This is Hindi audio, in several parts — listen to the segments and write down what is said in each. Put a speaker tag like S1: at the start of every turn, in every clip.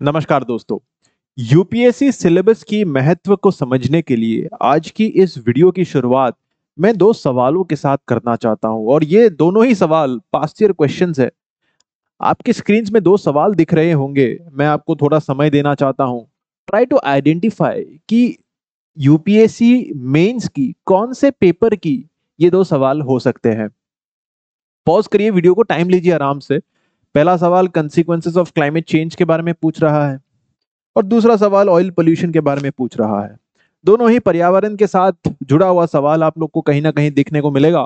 S1: नमस्कार दोस्तों। यूपीएससी सिलेबस की महत्व को समझने के लिए आज की इस वीडियो की शुरुआत मैं दो सवालों के साथ करना चाहता हूँ और ये दोनों ही सवाल पास्ट ईयर क्वेश्चंस है। आपके स्क्रीन में दो सवाल दिख रहे होंगे, मैं आपको थोड़ा समय देना चाहता हूँ। ट्राई टू आइडेंटिफाई कि यूपीएससी मेंस की, कौन से पेपर की ये दो सवाल हो सकते हैं। पॉज करिए वीडियो को टाइम लीजिए आराम से। पहला सवाल कंसिक्वेंसेस ऑफ़ क्लाइमेट चेंज के बारे में पूछ रहा है और दूसरा सवाल ऑयल पोल्यूशन के बारे में पूछ रहा है। दोनों ही पर्यावरण के साथ जुड़ा हुआ सवाल आप लोग को कहीं ना कहीं देखने को मिलेगा।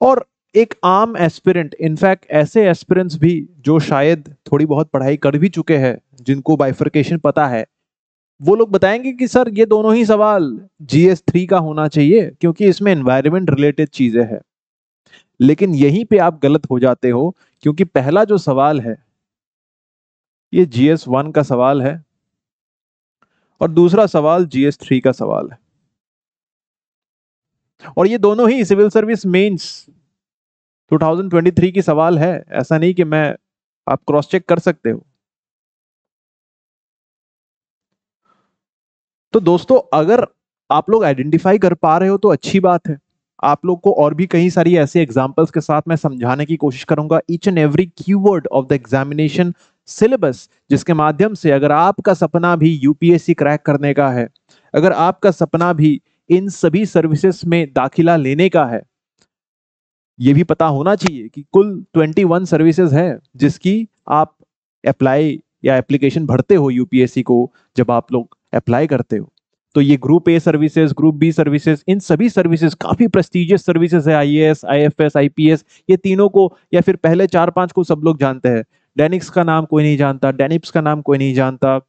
S1: और एक आम एस्पिरेंट इनफैक्ट ऐसे एस्पिरेंट्स भी जो शायद थोड़ी बहुत पढ़ाई कर भी चुके हैं, जिनको बाइफर्केशन पता है, वो लोग बताएँगे कि सर, ये दोनों ही सवाल जीएस थ्री का होना चाहिए, क्योंकि इसमें एनवायरमेंट रिलेटेड चीज़ें हैं। लेकिन यहीं पे आप गलत हो जाते हो, क्योंकि पहला जो सवाल है, ये जीएस वन का सवाल है और दूसरा सवाल जीएस थ्री का सवाल है। और ये दोनों ही सिविल सर्विस मेंस 2023 की सवाल है, ऐसा नहीं कि मैं, आप क्रॉस चेक कर सकते हो। तो दोस्तों, अगर आप लोग आइडेंटिफाई कर पा रहे हो तो अच्छी बात है। आप लोग को और भी कई सारी ऐसे एग्जाम्पल्स के साथ मैं समझाने की कोशिश करूँगा each and every keyword of the examination syllabus जिसके माध्यम से अगर आपका सपना भी यूपीएससी क्रैक करने का है, अगर आपका सपना भी इन सभी सर्विसेज़ में दाखिला लेने का है, ये भी पता होना चाहिए कि कुल 21 सर्विसेज़ है जिसकी आप अप्लाई या एप्लीकेशन भरते हो यूपीएससी को जब आप लोग अप्लाई करते हो। तो ये group A services group B services इन सभी सर्विसेज़ काफ़ी प्रेस्टिजियस सर्विसेज़ है I S I F S I P S ये तीनों को या फिर पहले चार पाँच को सब लोग जानते हैं। डेनिक्स का नाम कोई नहीं जानता डेनिप्स का नाम कोई नहीं जानता,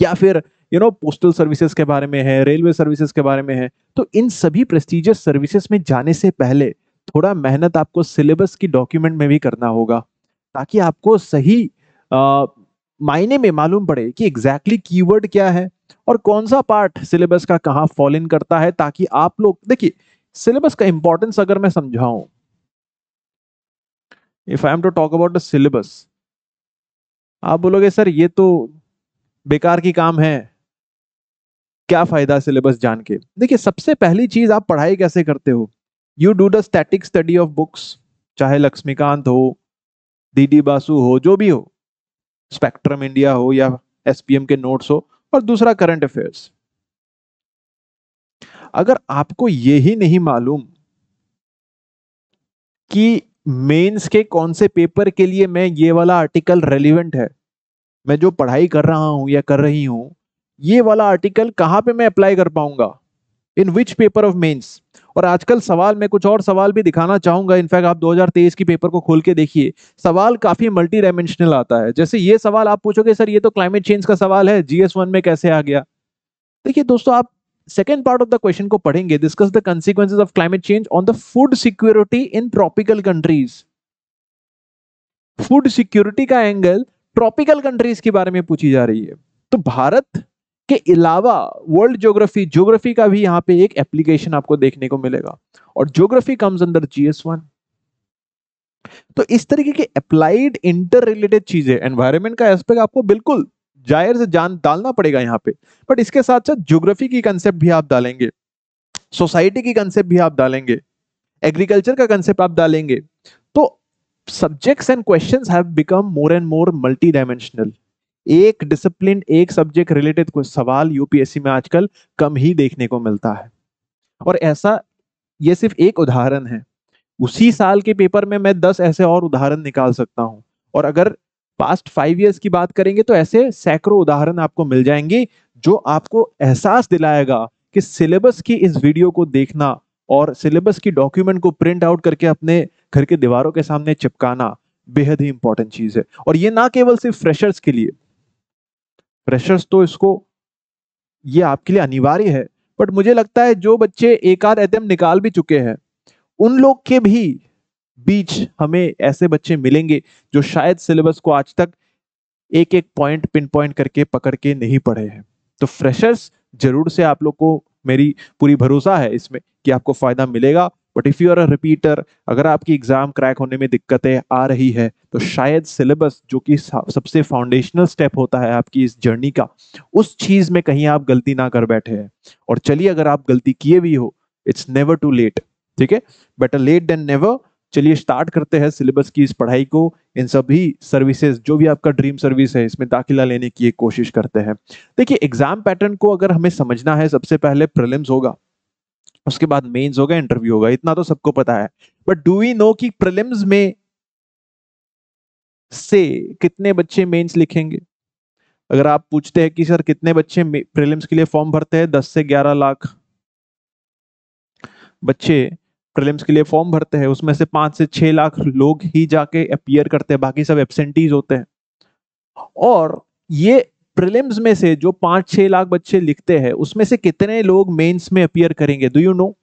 S1: या फिर यू नो पोस्टल सर्विसेज़ के बारे में है रेलवे सर्विसेज़ के बारे में है तो इन सभी प्रेस्टिजियस सर्विसेज़ में जाने से पहले थोड़ा मेहनत आपको सिलेबस की डॉक्यूमेंट में भी करना होगा, ताकि आपको सही मायने में मालूम पड़े कि एग्जैक्टली exactly कीवर्ड क्या है और कौन सा पार्ट सिलेबस का कहा फॉल इन करता है ताकि आप लोग, देखिए सिलेबस का इंपॉर्टेंस अगर मैं समझाऊं if I am to talk about the syllabus आप बोलोगे, सर, ये तो बेकार की काम है, क्या फ़ायदा सिलेबस जान के? देखिए, सबसे पहली चीज़ आप पढ़ाई कैसे करते हो? You do the static study of books चाहे लक्ष्मीकांत हो डी बासु हो, जो भी हो। स्पेक्ट्रम इंडिया हो या एसपीएम के नोट्स हो और दूसरा करंट अफेयर्स अगर आपको ये ही नहीं मालूम कि मेंस के कौन से पेपर के लिए मैं ये वाला आर्टिकल रेलिवेंट है, मैं जो पढ़ाई कर रहा हूँ या कर रही हूँ, ये वाला आर्टिकल कहाँ पे मैं अप्लाई कर पाऊँगा? In which paper of mains और आजकल सवाल मैं कुछ और सवाल भी दिखाना चाहूँगा। इनफैक्ट आप 2023 की पेपर को खोल के देखिए। सवाल काफ़ी मल्टी डायमेंशनल आता है। जैसे ये सवाल आप पूछोगे, सर, ये तो क्लाइमेट चेंज का सवाल है जीएस वन में कैसे आ गया? देखिए दोस्तों, आप second part of the question को पढ़ेंगे discuss the consequences of climate change on the food security in tropical countries food security का एंगल ट्रॉपिकल कंट्रीज़ के बारे में पूछी जा रही है। तो भारत के अलावा वर्ल्ड ज्योग्राफी ज्योग्राफी का भी यहाँ पे एक एप्लीकेशन आपको देखने को मिलेगा। और ज्योग्राफी कम्स अंदर जीएस वन तो इस तरीके के अप्लाइड इंटर रिलेटेड चीज़ें एनवायरमेंट का एस्पेक्ट आपको बिल्कुल ज़ाहिर से जान डालना पड़ेगा यहाँ पे। बट इसके साथ साथ ज्योग्राफी की कंसेप्ट भी आप डालेंगे। सोसाइटी की कंसेप्ट भी आप डालेंगे। एग्रीकल्चर का कंसेप्ट आप डालेंगे। तो subjects and questions have become more and more multidimensional एक डिसिप्लिन एक सब्जेक्ट रिलेटेड कुछ सवाल यूपीएससी में आजकल कम ही देखने को मिलता है। और ऐसा, ये सिर्फ़ एक उदाहरण है। उसी साल के पेपर में मैं दस ऐसे और उदाहरण निकाल सकता हूँ। और अगर पास्ट फाइव इयर्स की बात करेंगे तो ऐसे सैकड़ों उदाहरण आपको मिल जाएँगे जो आपको एहसास दिलाएगा कि सिलेबस की इस वीडियो को देखना और सिलेबस की डॉक्यूमेंट को प्रिंट आउट करके अपने घर के दीवारों के सामने चिपकाना बेहद ही इंपॉर्टेंट चीज़ है। और ये ना केवल सिर्फ़ फ्रेशर्स के लिए फ्रेशर्स तो इसको, ये आपके लिए अनिवार्य है बट मुझे लगता है जो बच्चे एक आध एतम निकाल भी चुके हैं, उन लोग के भी बीच हमें ऐसे बच्चे मिलेंगे जो शायद सिलेबस को आज तक एक एक पॉइंट पिन पॉइंट करके पकड़ के नहीं पढ़े हैं। तो फ्रेशर्स ज़रूर से आप लोग को मेरी पूरी भरोसा है इसमें कि आपको फ़ायदा मिलेगा। But if you are a repeater अगर आपकी एग्ज़ाम क्रैक होने में दिक्कतें आ रही है तो शायद सिलेबस जो कि सबसे फाउंडेशनल स्टेप होता है आपकी इस जर्नी का, उस चीज़ में कहीं आप गलती ना कर बैठे हैं। और चलिए अगर आप गलती किए भी हो इट्स नेवर टू लेट ठीक है? बेटर लेट देन नेवर चलिए स्टार्ट करते हैं सिलेबस की इस पढ़ाई को, इन सभी सर्विसेज़ जो भी आपका ड्रीम सर्विस है, इसमें दाखिला लेने की कोशिश करते हैं। देखिए एग्ज़ाम पैटर्न को अगर हमें समझना है, सबसे पहले प्रिलिम्स होगा। उसके बाद मेंस होगा इंटरव्यू होगा इतना तो सबको पता है। बट डू वी नो कि प्रिलिम्स में से कितने बच्चे मेंस लिखेंगे? अगर आप पूछते हैं कि सर कितने बच्चे प्रिलिम्स के लिए फॉर्म भरते हैं, दस से ग्यारह लाख बच्चे प्रिलिम्स के लिए फॉर्म भरते हैं, उसमें से पाँच से छह लाख लोग ही जाके अपियर करते हैं, बाकी सब एबसेंटीज होते हैं। और ये प्रिलिम्स में से जो पाँच छह लाख बच्चे लिखते हैं, उसमें से कितने लोग मेंस में अपियर करेंगे? डू यू नो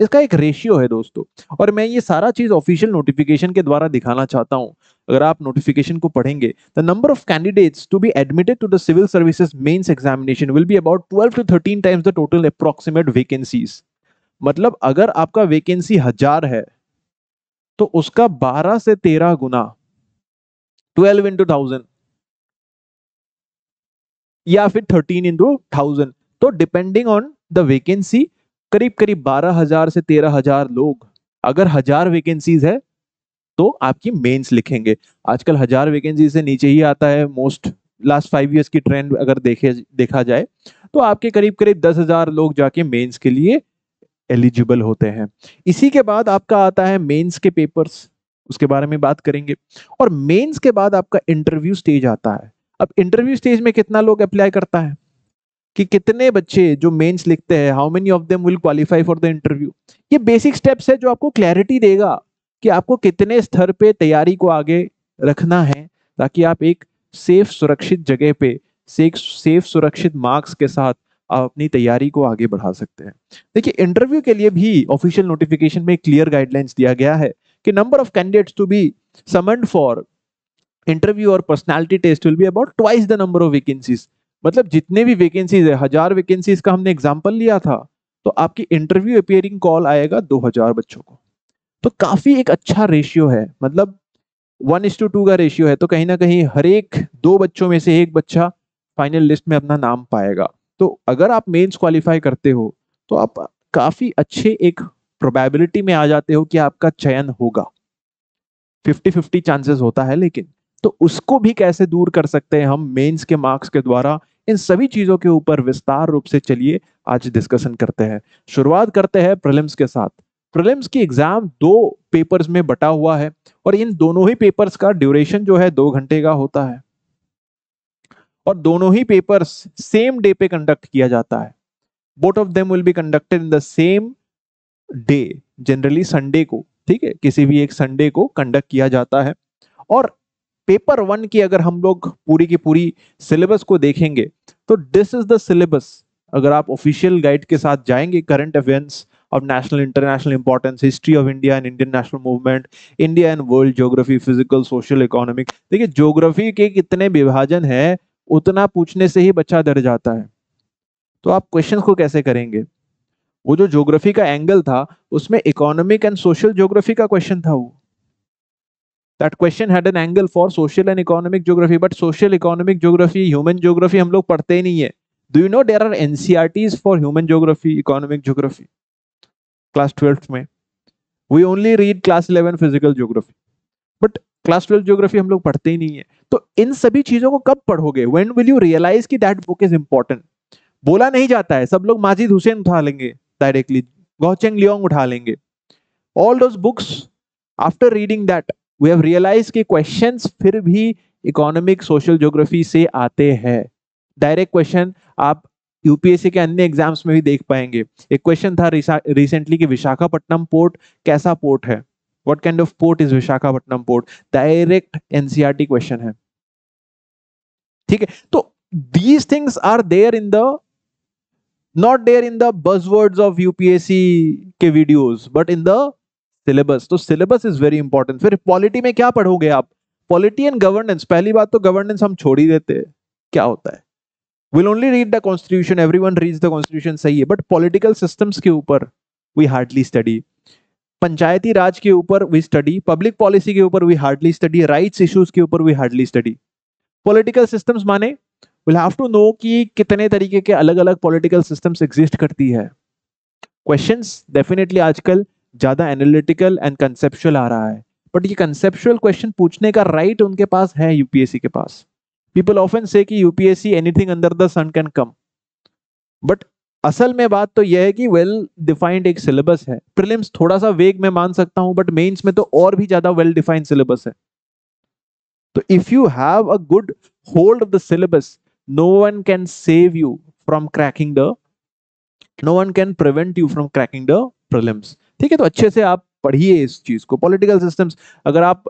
S1: इसका एक रेशियो है दोस्तों। और मैं ये सारा चीज़ ऑफिशियल नोटिफिकेशन के द्वारा दिखाना चाहता हूँ। अगर आप नोटिफिकेशन को पढ़ेंगे the number of candidates to be admitted to the civil services mains examination will be about 12 to 13 times the total approximate vacancies मतलब अगर आपका वेकेंसी हज़ार है तो उसका 12 से 13 गुना 12 इंटू थाउज़ेंड या फिर 13 इंटू थाउज़ेंड तो डिपेंडिंग ऑन द वैकेंसी करीब करीब बारह हज़ार से तेरह हज़ार लोग, अगर हज़ार वैकेंसीज है तो आपकी मेंस लिखेंगे। आजकल हज़ार वेकेंसी से नीचे ही आता है मोस्ट लास्ट फाइव इयर्स की ट्रेंड अगर देखे, देखा जाए तो आपके करीब करीब दस हज़ार लोग जाके मेंस के लिए एलिजिबल होते हैं। इसी के बाद आपका आता है मेंस के पेपर्स उसके बारे में बात करेंगे। और मेंस के बाद आपका इंटरव्यू स्टेज आता है। अब इंटरव्यू स्टेज में कितना लोग अप्लाई करता है? कि कितने बच्चे जो मेंस लिखते हैं how many of them will qualify for the interview ये बेसिक स्टेप्स है जो आपको क्लैरिटी देगा कि आपको कितने स्तर पे तैयारी को आगे रखना है, ताकि आप एक सेफ़ सुरक्षित जगह पे सेफ़ सुरक्षित मार्क्स के साथ आप अपनी तैयारी को आगे बढ़ा सकते हैं। देखिए इंटरव्यू के लिए भी ऑफिशियल नोटिफिकेशन में क्लियर गाइडलाइंस दिया गया है कि number of candidates to be summoned for interview और personality test will be about twice the number of vacancies मतलब जितने भी वैकेंसीज है, हज़ार वैकेंसीज का हमने एग्ज़ाम्पल लिया था तो आपकी इंटरव्यू अपियरिंग कॉल आएगा दो हज़ार बच्चों को। तो काफ़ी एक अच्छा रेशियो है। मतलब वन इस टू टू का रेशियो है तो कहीं ना कहीं हर एक, दो बच्चों में से एक बच्चा फाइनल लिस्ट में अपना नाम पाएगा। तो अगर आप मेंस क्वालिफाई करते हो तो आप काफ़ी अच्छे एक प्रोबेबिलिटी में आ जाते हो कि आपका चयन होगा। फिफ्टी फिफ्टी चांसेस होता है, लेकिन तो उसको भी कैसे दूर कर सकते हैं हम मेंस के मार्क्स के द्वारा? इन सभी चीज़ों के ऊपर विस्तार रूप से चलिए, आज डिस्कशन करते हैं। शुरुआत करते हैं प्रिलिम्स के साथ। प्रिलिम्स की एग्ज़ाम दो पेपर्स में बटा हुआ है और इन दोनों ही पेपर्स का ड्यूरेशन जो है दो घंटे का होता है। और दोनों ही पेपर्स सेम डे पे कंडक्ट किया जाता है। Both of them will be conducted in the same day generally Sunday को, ठीक है? किसी भी एक संडे को कंडक्ट किया जाता है। और पेपर वन की अगर हम लोग पूरी की पूरी सिलेबस को देखेंगे तो दिस इज़ द सिलेबस अगर आप ऑफिशियल गाइड के साथ जाएँगे current events of national international importance history of India and Indian national movement India and world geography physical social economic देखिए ज्योग्राफी के कितने विभाजन है, उतना पूछने से ही बच्चा डर जाता है। तो आप क्वेश्चन को कैसे करेंगे? वो जो ज्योग्राफी का एंगल था, उसमें इकोनॉमिक एंड सोशल ज्योग्राफी का क्वेश्चन था वो। That question had an angle for social and economic geography but social economic geography human geography हम लोग पढ़ते ही नहीं है do you know there are NCRTs for human geography economic geography class 12th में we only read class 11 physical geography but class twelve geography हम लोग पढ़ते ही नहीं है तो इन सभी चीज़ों को कब पढ़ोगे व्हेन विल यू रियलाइज़ कि दैट बुक इज़ इंपॉर्टेंट बोला नहीं जाता है सब लोग माजिद हुसैन उठा लेंगे डायरेक्टली गौचेंग लियोंग उठा लेंगे all those books after reading that we have realise कि क्वेश्चंस फिर भी इकोनॉमिक सोशल ज्योग्राफी से आते हैं। डायरेक्ट क्वेश्चन आप यूपीएससी के अन्य एग्ज़ाम्स में भी देख पाएँगे। एक क्वेश्चन था रिसेंटली कि विशाखापट्टनम पोर्ट कैसा पोर्ट है? What kind of port is Visakhapatnam port direct NCERT question है। ठीक है? तो these things are there in the not there in the buzzwords of UPSC के videos but in the syllabus तो सिलेबस इज़ वेरी इंपॉर्टेंट फिर पॉलिटी में क्या पढ़ोगे आप? पॉलिटी एंड गवर्नेंस पहली बात तो गवर्नेंस हम छोड़ ही देते हैं। क्या होता है? Will only read the constitution everyone read the constitution सही है। बट पॉलिटिकल सिस्टम्स के ऊपर we hardly study Panchayati Raj के ऊपर वी स्टडी पब्लिक पॉलिसी के ऊपर we hardly study rights issues के ऊपर we hardly study political systems माने? विल हैव टू नो कि कितने तरीके के अलग अलग पॉलिटिकल सिस्टम्स एग्जिस्ट करती है। क्वेश्चंस डेफिनेटली आजकल ज़्यादा एनालिटिकल एंड कंसेप्चुअल आ रहा है। बट ये कंसेप्चुअल क्वेश्चन पूछने का राइट right उनके पास है यूपीएससी के पास। पीपल ऑफन से कि UPSC anything under the sun can come but असल में बात तो यह है कि वेल डिफाइंड एक सिलेबस है। प्रीलिम्स थोड़ा सा वेग में मान सकता हूँ बट मेंस में तो और भी ज़्यादा वेल डिफाइंड सिलेबस है। तो if you have a good hold of the syllabus no one can save you from cracking the no one can prevent you from cracking the prelims ठीक है तो अच्छे से आप पढ़िए इस चीज़ को। पॉलिटिकल सिस्टम्स अगर आप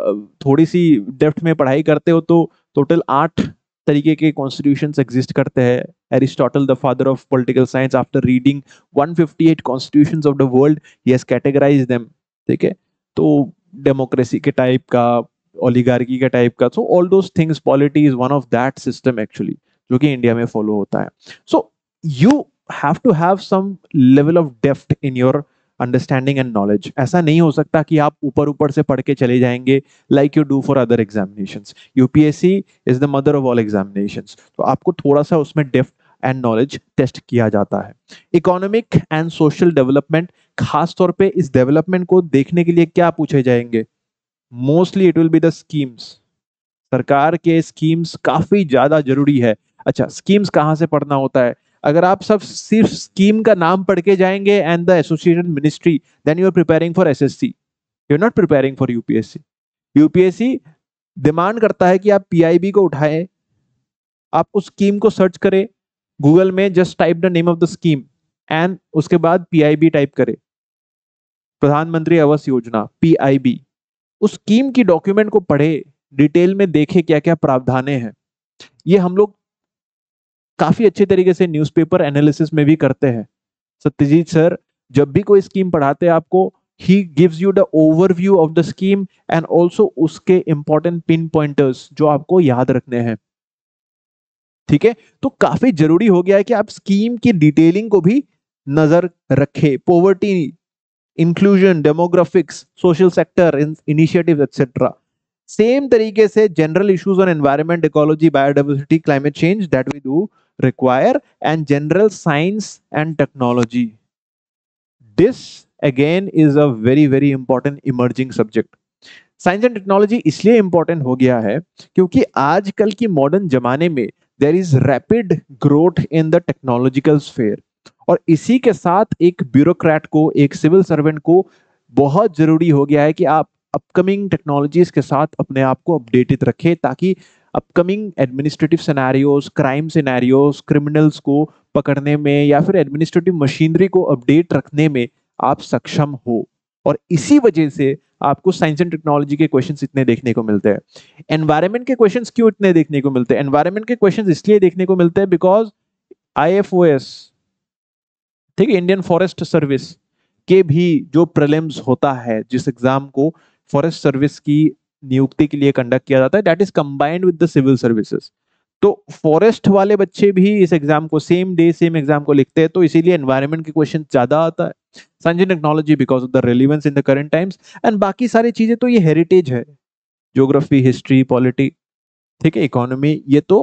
S1: थोड़ी सी डेप्थ में पढ़ाई करते हो तो टोटल आठ तरीके के कॉन्स्टिट्यूशन एग्जिस्ट करते हैं। Aristotle the father of political science after reading 158 constitutions of the world he has categorise them ठीक है? तो डेमोक्रेसी के टाइप का ओलिगार्की का टाइप का so all those things polity is one of that system actually जो कि इंडिया में फॉलो होता है। So you have to have some level of depth in your understanding and knowledge ऐसा नहीं हो सकता कि आप ऊपर ऊपर से पढ़ के चले जाएँगे like you do for other examination UPSC is the mother of all examination तो आपको थोड़ा सा उसमें डेफ्थ एंड नॉलेज टेस्ट किया जाता है। इकोनॉमिक एंड सोशल डेवलपमेंट खास तौर पे इस डेवलपमेंट को देखने के लिए क्या पूछे जाएँगे? Mostly it will be the schemes सरकार के स्कीम्स काफ़ी ज़्यादा ज़रूरी है। अच्छा स्कीम्स कहाँ से पढ़ना होता है? अगर आप सब सिर्फ़ स्कीम का नाम पढ़ के जाएँगे and the associated ministry then you are preparing for SSC you are not preparing for UPSC UPSC demand करता है कि आप पीआईबी को उठाए, आप उस स्कीम को सर्च करें गूगल में just type the name of the scheme and उसके बाद पीआईबी टाइप करें। प्रधानमंत्री आवास योजना पीआईबी उस स्कीम की डॉक्यूमेंट को पढ़े डिटेल में देखे क्या क्या प्रावधान हैं। ये हम लोग काफ़ी अच्छे तरीके से न्यूज़पेपर एनालिसिस में भी करते हैं। सत्यजीत सर, जब भी कोई स्कीम पढ़ाते हैं आपको he gives you the overview of the scheme and also उसके इंपॉर्टेंट पिन पॉइंटर्स जो आपको याद रखने हैं। ठीक है? तो काफ़ी ज़रूरी हो गया है कि आप स्कीम की डिटेलिंग को भी नज़र रखे। Poverty inclusion demographics social sector initiative etcetera same तरीके से general issues on environment ecology biodiversity climate change that we do require and general science and technology. This, again, is a very very important emerging subject. Science and technology इसलिए इंपॉर्टेंट हो गया है क्योंकि आजकल की मॉडर्न जमाने में there is rapid growth in the technological sphere और इसी के साथ एक ब्यूरोक्रेट को, एक सिविल सर्वेंट को बहुत ज़रूरी हो गया है कि आप अपकमिंग टेक्नोलॉजीज़ के साथ अपने आप को अपडेटेड रखें ताकि upcoming administrative scenarios crime scenarios criminals को पकड़ने में या फिर एडमिनिस्ट्रेटिव मशीनरी को अपडेट रखने में आप सक्षम हो। और इसी वजह से आपको साइंस एंड टेक्नोलॉजी के क्वेश्चन इतने देखने को मिलते हैं। एनवायरमेंट के क्वेश्चन क्यों इतने देखने को मिलते हैं? एनवायरमेंट के क्वेश्चन इसलिए देखने को मिलते हैं बिकॉज़ आईएफओएस ठीक है इंडियन फॉरेस्ट सर्विस के भी जो प्रिलिम्स होता है, जिस एग्ज़ाम को फॉरेस्ट सर्विस की नियुक्ति के लिए कंडक्ट किया जाता है that is combined with the civil services तो फॉरेस्ट वाले बच्चे भी इस एग्ज़ाम को सेम डे सेम एग्ज़ाम को लिखते हैं तो इसीलिए एनवायरमेंट के क्वेश्चन ज़्यादा आता है। Science technology because of the relevance in the current times and बाकी सारी चीज़ें तो ये हेरिटेज है। ज्योग्राफी हिस्ट्री पॉलिटी ठीक है इकोनॉमी ये तो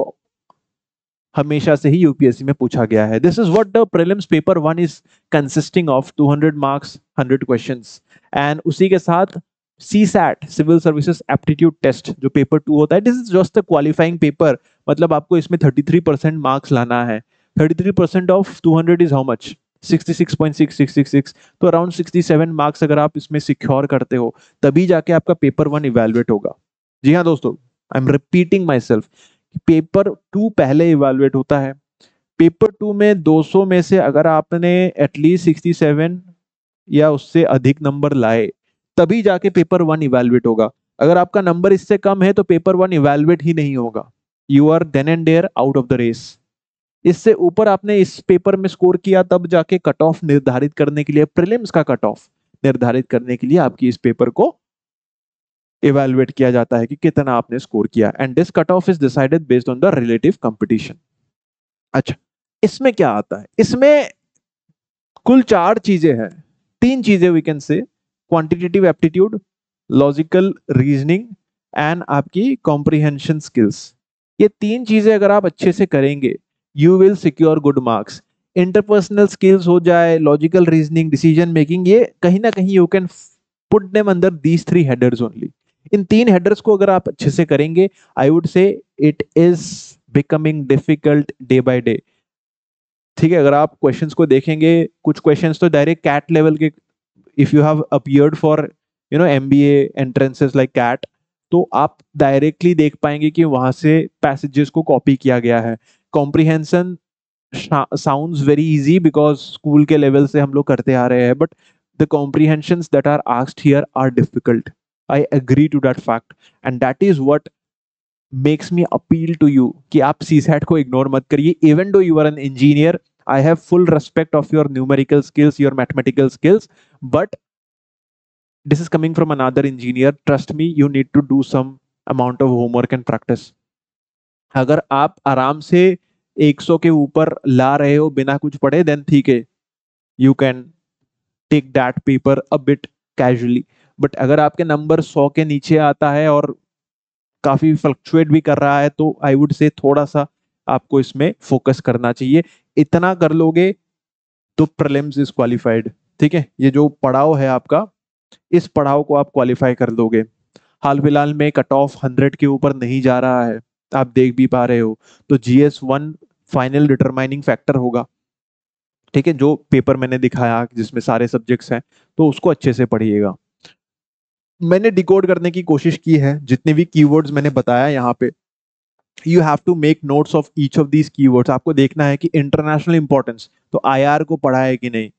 S1: हमेशा से ही यूपीएससी में पूछा गया है। This is what the prelims paper one is consisting of 200 marks 100 questions and उसी के साथ CSAT civil services aptitude test जो पेपर टू होता है this is just the qualifying paper मतलब आपको इसमें 33 परसेंट मार्क्स लाना है। 33 percent of 200 is how much 66.6666 तो अराउंड 67 मार्क्स अगर आप इसमें सिक्योर करते हो, तभी जाके आपका पेपर वन इवेलुएट होगा। जी हाँ दोस्तों I am repeating myself paper two पहले इवेलुएट होता है। पेपर टू में 200 में से अगर आपने एटलीस्ट 67 या उससे अधिक नंबर लाए तभी जाके पेपर वन इवेलुएट होगा। अगर आपका नंबर इससे कम है तो पेपर वन इवेलुएट ही नहीं होगा। You are then and there out of the race इससे ऊपर आपने इस पेपर में स्कोर किया, तब जाके कट ऑफ़ निर्धारित करने के लिए प्रिलिम्स का कट ऑफ़ निर्धारित करने के लिए आपकी इस पेपर को इवेलुएट किया जाता है कि कितना आपने स्कोर किया। And this cut off is decided based on the relative competition अच्छा इसमें क्या आता है? इसमें कुल चार चीज़ें हैं। तीन चीज़ें we can say quantitative aptitude logical reasoning and आपकी कॉम्प्रिहेंशन स्किल्स ये तीन चीज़ें अगर आप अच्छे से करेंगे you will secure good marks interpersonal skills हो जाए लॉजिकल रीजनिंग डिसीज़न मेकिंग ये कहीं ना कहीं यू कैन पुट देम अंदर दीज थ्री हेडर्स ओनली इन तीन हेडर्स को अगर आप अच्छे से करेंगे I would say it is becoming difficult day by day ठीक है, अगर आप क्वेश्चंस को देखेंगे, कुछ क्वेश्चंस तो डायरेक्ट कैट लेवल के if you have appeared for you know MBA entrances like CAT तो आप डायरेक्टली देख पाएँगे कि वहाँ से पैसेजेस को कॉपी किया गया है। Comprehension sound very easy because school के लेवल से हम लोग करते आ रहे हैं but the comprehension that are asked here are difficult I agree to that fact and that is what makes me appeal to you कि आप सी सैट को इग्नोर मत करिए even though you are an engineer I have full respect of your numerical skills your mathematical skills but this is coming from another engineer. Trust me, you need to do some amount of homework and practice. अगर आप आराम से 100 के ऊपर ला रहे हो बिना कुछ पढ़े देन ठीक है. You can take that paper a bit casually but अगर आपके नंबर 100 के नीचे आता है और काफ़ी फ्लक्चुएट भी कर रहा है तो आई वुड से थोड़ा सा आपको इसमें फोकस करना चाहिए. इतना कर लोगे तो प्रलिम्स इज़ क्वालिफाइड ठीक है? ये जो पड़ाव है आपका, इस पढ़ाव को आप क्वालिफाई कर दोगे हाल फ़िलहाल में कट ऑफ़ हंड्रेड के ऊपर नहीं जा रहा है। आप देख भी पा रहे हो। तो GS one final determining factor होगा। ठीक है? जो पेपर मैंने दिखाया, जिसमें सारे सब्जेक्ट्स हैं तो उसको अच्छे से पढ़िएगा। मैंने डिकोड करने की कोशिश की है, जितने भी कीवर्ड्स मैंने बताया यहाँ पे। You have to make notes of each of these keywords आपको देखना है कि इंटरनेशनल इंपॉर्टेंस तो आईआर को पढ़ा है कि नहीं?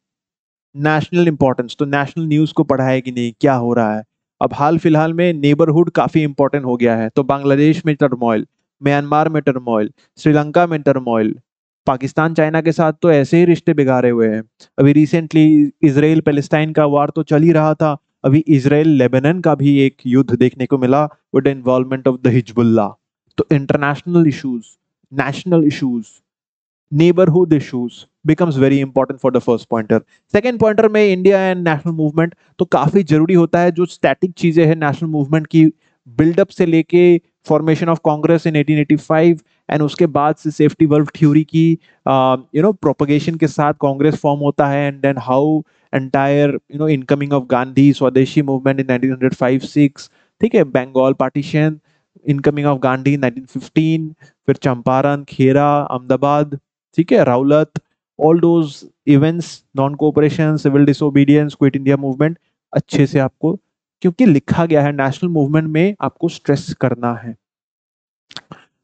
S1: नेशनल इंपॉर्टेंस तो नेशनल न्यूज़ को पढ़ा है कि नहीं? क्या हो रहा है? अब हाल फ़िलहाल में नेबरहुड काफ़ी इंपॉर्टेंट हो गया है तो बांग्लादेश में टर्मोइल म्यांमार में टर्मोइल श्रीलंका में टर्मोइल पाकिस्तान, चाइना के साथ तो ऐसे ही रिश्ते बिगाड़े हुए हैं। अभी रिसेंटली इसराइल पैलेस्टाइन का वार तो चल ही रहा था, अभी इसराइल लेबनन का भी एक युद्ध देखने को मिला with involvement of the Hezbollah तो international issues national issues neighbourhood issues becomes very important for the first pointer. Second pointer में इंडिया एंड नेशनल मूवमेंट तो काफ़ी ज़रूरी होता है जो स्टैटिक चीज़ें हैं नेशनल मूवमेंट की बिल्डअप से लेके formation of Congress in 1885 and उसके बाद से सेफ्टी वल्व थ्योरी की यू नो प्रोपगेशन के साथ कांग्रेस फॉर्म होता है and then how entire you know incoming of Gandhi Swadeshi movement in 1905-6 ठीक है Bengal partition incoming of Gandhi 1915 फिर चंपारण, खेरा, अहमदाबाद, ठीक है Rowlatt all those events non cooperation civil disobedience quit India movement अच्छे से आपको, क्योंकि लिखा गया है नेशनल मूवमेंट में आपको स्ट्रेस करना है।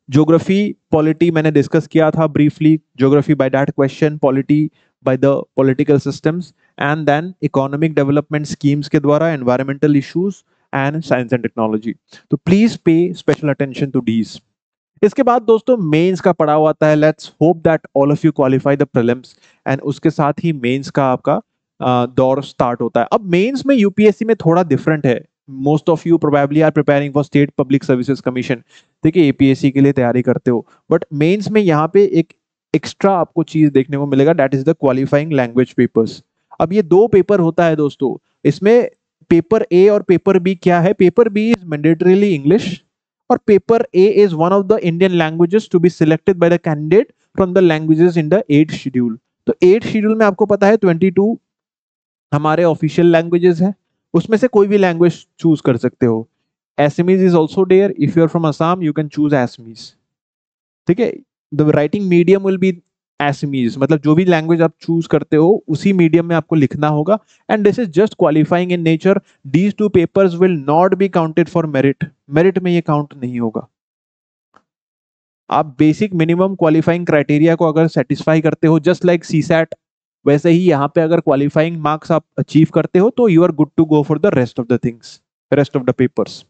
S1: ज्योग्राफी पॉलिटी मैंने डिस्कस किया था briefly geography by that question polity by the political systems and then economic development schemes के द्वारा environmental issues and science and technology तो please pay special attention to these इसके बाद दोस्तों मेंस का पड़ाव आता है. Let's hope that all of you qualify the prelims and उसके साथ ही मेंस का आपका दौर स्टार्ट होता है. अब मेंस में यूपीएससी में थोड़ा डिफरेंट है. Most of you probably are preparing for state public services commission ठीक है एपीएससी के लिए तैयारी करते हो. बट मेंस में यहाँ पे एक एक्स्ट्रा आपको चीज़ देखने को मिलेगा. That is the qualifying language papers अब ये दो पेपर होता है दोस्तों. इसमें पेपर ए और पेपर बी क्या है? Paper B is mandatorily English or paper A is one of the Indian languages to be selected by the candidate from the languages in the 8th schedule. तो 8th schedule में आपको पता है 22 हमारे ऑफिशियल लैंग्वेजेस है। उसमें से कोई भी लैंग्वेज चूज़ कर सकते हो। Assamese is also there if you are from Assam you can choose Assamese ठीक है? The writing medium will be Assamese मतलब जो भी लैंग्वेज आप चूज़ करते हो, उसी मीडियम में आपको लिखना होगा। And this is just qualifying in nature these two papers will not be counted for merit merit में ये काउंट नहीं होगा। आप बेसिक मिनिमम क्वालिफाइंग क्राइटेरिया को अगर सेटिस्फाई करते हो जस्ट लाइक सी सैट वैसे ही यहाँ पे अगर क्वालिफाइंग मार्क्स आप अचीव करते हो तो you are good to go for the rest of the things rest of the papers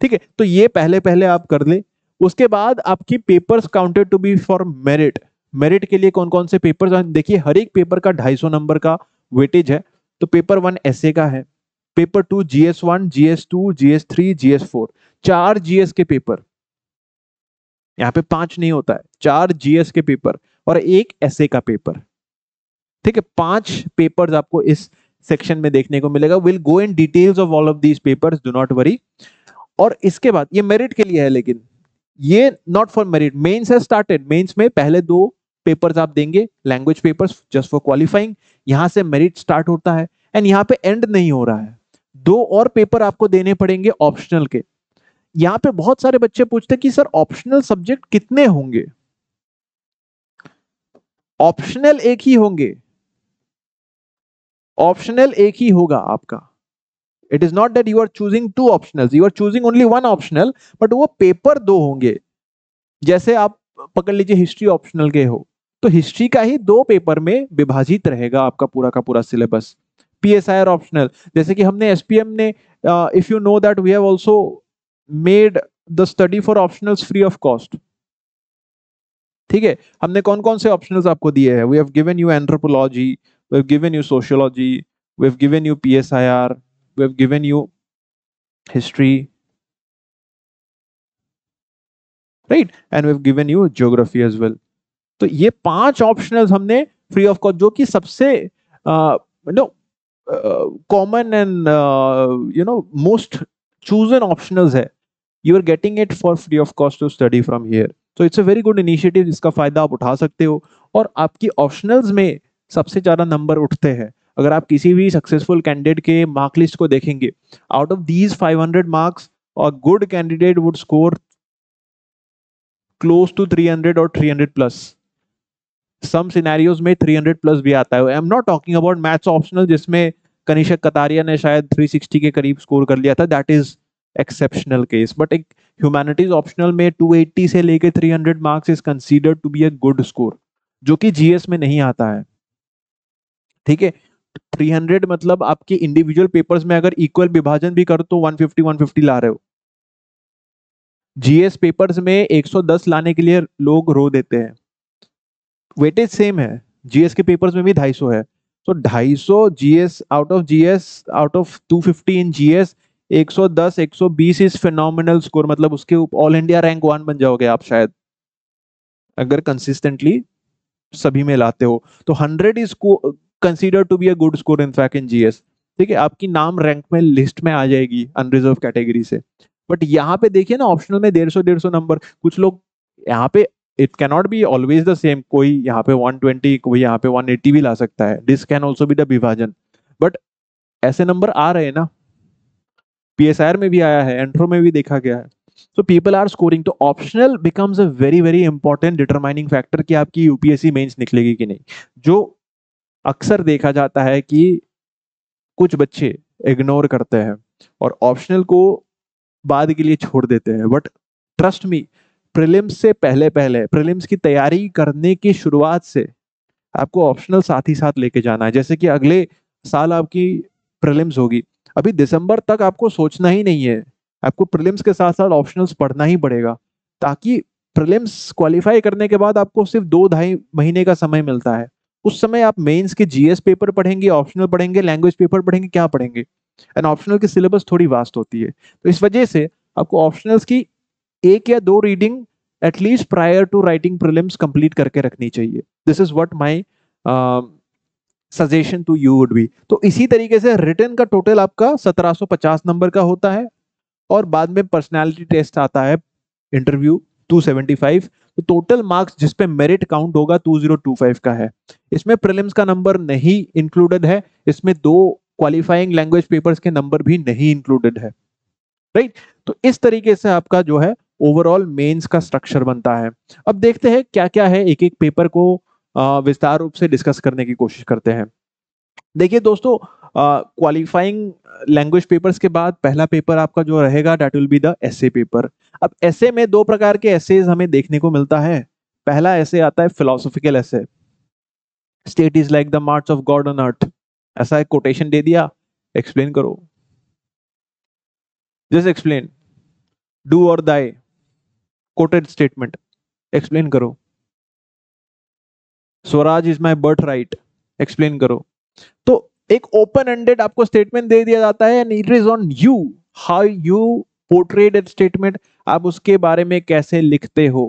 S1: ठीक है? तो ये पहले पहले आप कर ले। उसके बाद आपकी papers counted to be for merit merit के लिए कौन कौन से पेपर देखिए, हर एक पेपर का 250 नंबर का वेटेज है तो पेपर वन एस का है paper two GS one GS two GS three GS four चार जीएस के पेपर यहाँ पे पाँच नहीं होता है, चार जीएस के पेपर और एक एस का पेपर ठीक है, पाँच पेपर्स आपको इस सेक्शन में देखने को मिलेगा। Will go in details of all of these papers do not worry और इसके बाद, ये मेरिट के लिए है लेकिन, ये नॉट फॉर मेरिट मेंस है स्टार्टेड में पहले दो पेपर्स आप देंगे language papers just for qualifying यहाँ से मेरिट स्टार्ट होता है एंड यहाँ पे एंड नहीं हो रहा है। दो और पेपर आपको देने पड़ेंगे ऑप्शनल के। यहाँ पे बहुत सारे बच्चे पूछते कि, सर ऑप्शनल सब्जेक्ट कितने होंगे? ऑप्शनल एक ही होंगे। ऑप्शनल एक ही होगा आपका। It is not that you are choosing two optional you are choosing only one optional but वो पेपर दो होंगे। जैसे आप पकड़ लीजिए हिस्ट्री ऑप्शनल के हो। तो हिस्ट्री का ही दो पेपर में विभाजित रहेगा आपका पूरा का पूरा syllabus P S I R optional जैसे कि हमने एस पी एम ने if you know that we have also made the study for optional free of cost ठीक है? हमने कौन कौन से ऑप्शनल्स आपको दिए हैं? We have given you anthropology we have given you sociology we have given you PSIR we have given you history right and we have given you geography as well तो ये पाँच ऑप्शनल्स हमने फ्री ऑफ़ कॉस्ट जो कि सबसे no common and you know most chosen optionals है। You are getting it for free of cost to study from here तो it's a very good initiative इसका फ़ायदा आप उठा सकते हो। और आपकी ऑप्शनल्स में सबसे ज़्यादा नंबर उठते हैं। अगर आप किसी भी सक्सेसफुल कैंडिडेट के मार्क लिस्ट को देखेंगे आउट ऑफ़ दीज 500 मार्क्स और good candidate would score close to 300 और 300 प्लस सम सिनेरियोज में 300 प्लस भी आता है। I am not talking about maths optional जिसमें कनिष्क कतारिया ने शायद 360 के करीब स्कोर कर लिया था। That is exceptional case but एक ह्यूमैनिटीज ऑप्शनल में 280 से लेके 300 marks is considered to be a good score जो कि जीएस में नहीं आता है। ठीक है? 300 मतलब आपके इंडिविजुअल पेपर्स में अगर इक्वल विभाजन भी कर तो 150 150 ला रहे हो। जीएस पेपर्स में 110 लाने के लिए लोग रो देते हैं। वेटेज सेम है। जीएस के पेपर्स में भी 250 है। तो 250 GS out of GS out of 250 in GS 110 120 is phenomenal score मतलब उसके ऑल इंडिया रैंक वन बन जाओगे आप शायद। अगर कंसिस्टेंटली सभी में लाते हो। तो 100 is consider to be a good score in fact in GS ठीक है, आपकी नाम रैंक में लिस्ट में आ जाएगी अनरिजर्व कैटेगरी से। बट यहाँ पे देखिए ना ऑप्शनल में डेढ़ सौ डेढ़ सौ नंबर कुछ लोग यहाँ पे it cannot be always the same कोई यहाँ पे 120 कोई यहाँ पे 180 भी ला सकता है। This can also be the विभाजन। बट ऐसे नंबर आ रहे हैं ना। पीएसआर में भी आया है एंट्रो में भी देखा गया है। सो पीपल आर स्कोरिंग तो optional becomes a very very important determining factor कि आपकी यूपीएससी मेंस निकलेगी कि नहीं। जो अक्सर देखा जाता है कि कुछ बच्चे इग्नोर करते हैं और ऑप्शनल को बाद के लिए छोड़ देते हैं। बट ट्रस्ट मी प्रिलिम्स से पहले पहले प्रिलिम्स की तैयारी करने की शुरुआत से आपको ऑप्शनल साथ ही साथ लेके जाना है। जैसे कि अगले साल आपकी प्रिलिम्स होगी। अभी दिसंबर तक आपको सोचना ही नहीं है। आपको प्रिलिम्स के साथ साथ ऑप्शनल्स पढ़ना ही पड़ेगा। ताकि प्रिलिम्स क्वालिफाई करने के बाद आपको सिर्फ़ दो ढाई महीने का समय मिलता है। उस समय आप मेंस के जीएस पेपर पढ़ेंगे ऑप्शनल पढ़ेंगे लैंग्वेज पेपर पढ़ेंगे, क्या पढ़ेंगे? एंड ऑप्शनल की सिलेबस थोड़ी वास्ट होती है। तो इस वजह से आपको ऑप्शनल्स की एक या दो reading at least prior to writing prelims complete करके रखनी चाहिए। This is what my suggestion to you would be तो इसी तरीके से रिटर्न का टोटल आपका 1750 नंबर का होता है और बाद में पर्सनालिटी टेस्ट आता है इंटरव्यू 275 तो टोटल मार्क्स जिस पे मेरिट काउंट होगा 2025 का है। इसमें प्रीलिम्स का नंबर नहीं इंक्लूडेड है, इसमें दो क्वालिफाइंग लैंग्वेज पेपर्स के नंबर भी नहीं इंक्लूडेड है। Right right? तो इस तरीके से आपका जो है ओवरऑल मेंस का स्ट्रक्चर बनता है। अब देखते हैं क्या क्या है एक एक पेपर को विस्तार रूप से डिस्कस करने की कोशिश करते हैं। देखिए दोस्तों क्वालिफाइंग लैंग्वेज पेपर्स के बाद पहला पेपर आपका जो रहेगा that will be the essay paper अब एसए में दो प्रकार के एसेज हमें देखने को मिलता है। पहला ऐसे आता है philosophical essay state is like the march of God on earth ऐसा एक कोटेशन दे दिया एक्सप्लेन करो। जस्ट एक्सप्लेन डू और दाई कोटेड स्टेटमेंट एक्सप्लेन करो Swaraj is my birth right explain करो तो एक ओपन एंडेड आपको स्टेटमेंट दे दिया जाता है and it is on you how you portrayed statement आप उसके बारे में कैसे लिखते हो।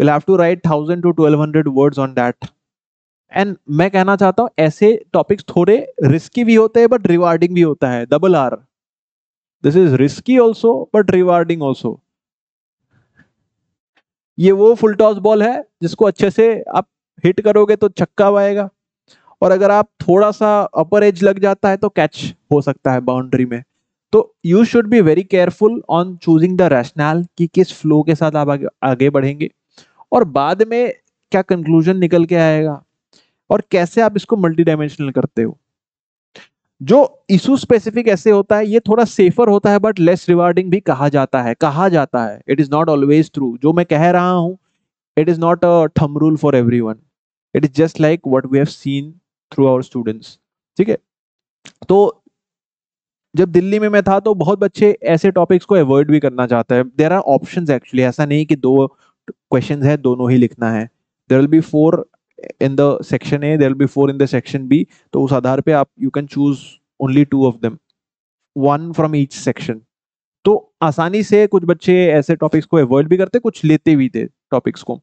S1: Will have to write thousand to twelve hundred words on that and मैं कहना चाहता हूँ, ऐसे टॉपिक्स थोड़े रिस्की भी होते हैं बट रिवार्डिंग भी होता है। Double R this is risky also but rewarding also ये वो फुल टॉस बॉल है जिसको अच्छे से आप हिट करोगे तो छक्का आएगा और अगर आप थोड़ा सा अपर एज लग जाता है तो कैच हो सकता है बाउंड्री में। तो you should be very careful on choosing the rational कि किस फ्लो के साथ आप आगे, आगे बढ़ेंगे। और बाद में क्या कंक्लूजन निकल के आएगा? और कैसे आप इसको मल्टी डायमेंशनल करते हो? जो इशू स्पेसिफिक ऐसे होता है, ये थोड़ा सेफर होता है बट लेस रिवार्डिंग भी कहा जाता है, कहा जाता है। It is not always true जो मैं कह रहा हूँ it is not a thumb rule for every one it is just like what we have seen through our students ठीक है? तो जब दिल्ली में मैं था तो बहुत बच्चे ऐसे टॉपिक्स को अवॉइड भी करना चाहते हैं। देर आर ऑप्शन एक्चुअली ऐसा नहीं कि दो क्वेश्चन है, दोनों ही लिखना है। There will be four in the section A there will be four in the section B तो उस आधार पे आप you can choose only two of them one from each section तो आसानी से कुछ बच्चे ऐसे टॉपिक्स को अवॉइड भी करते, कुछ लेते भी थे टॉपिक्स को.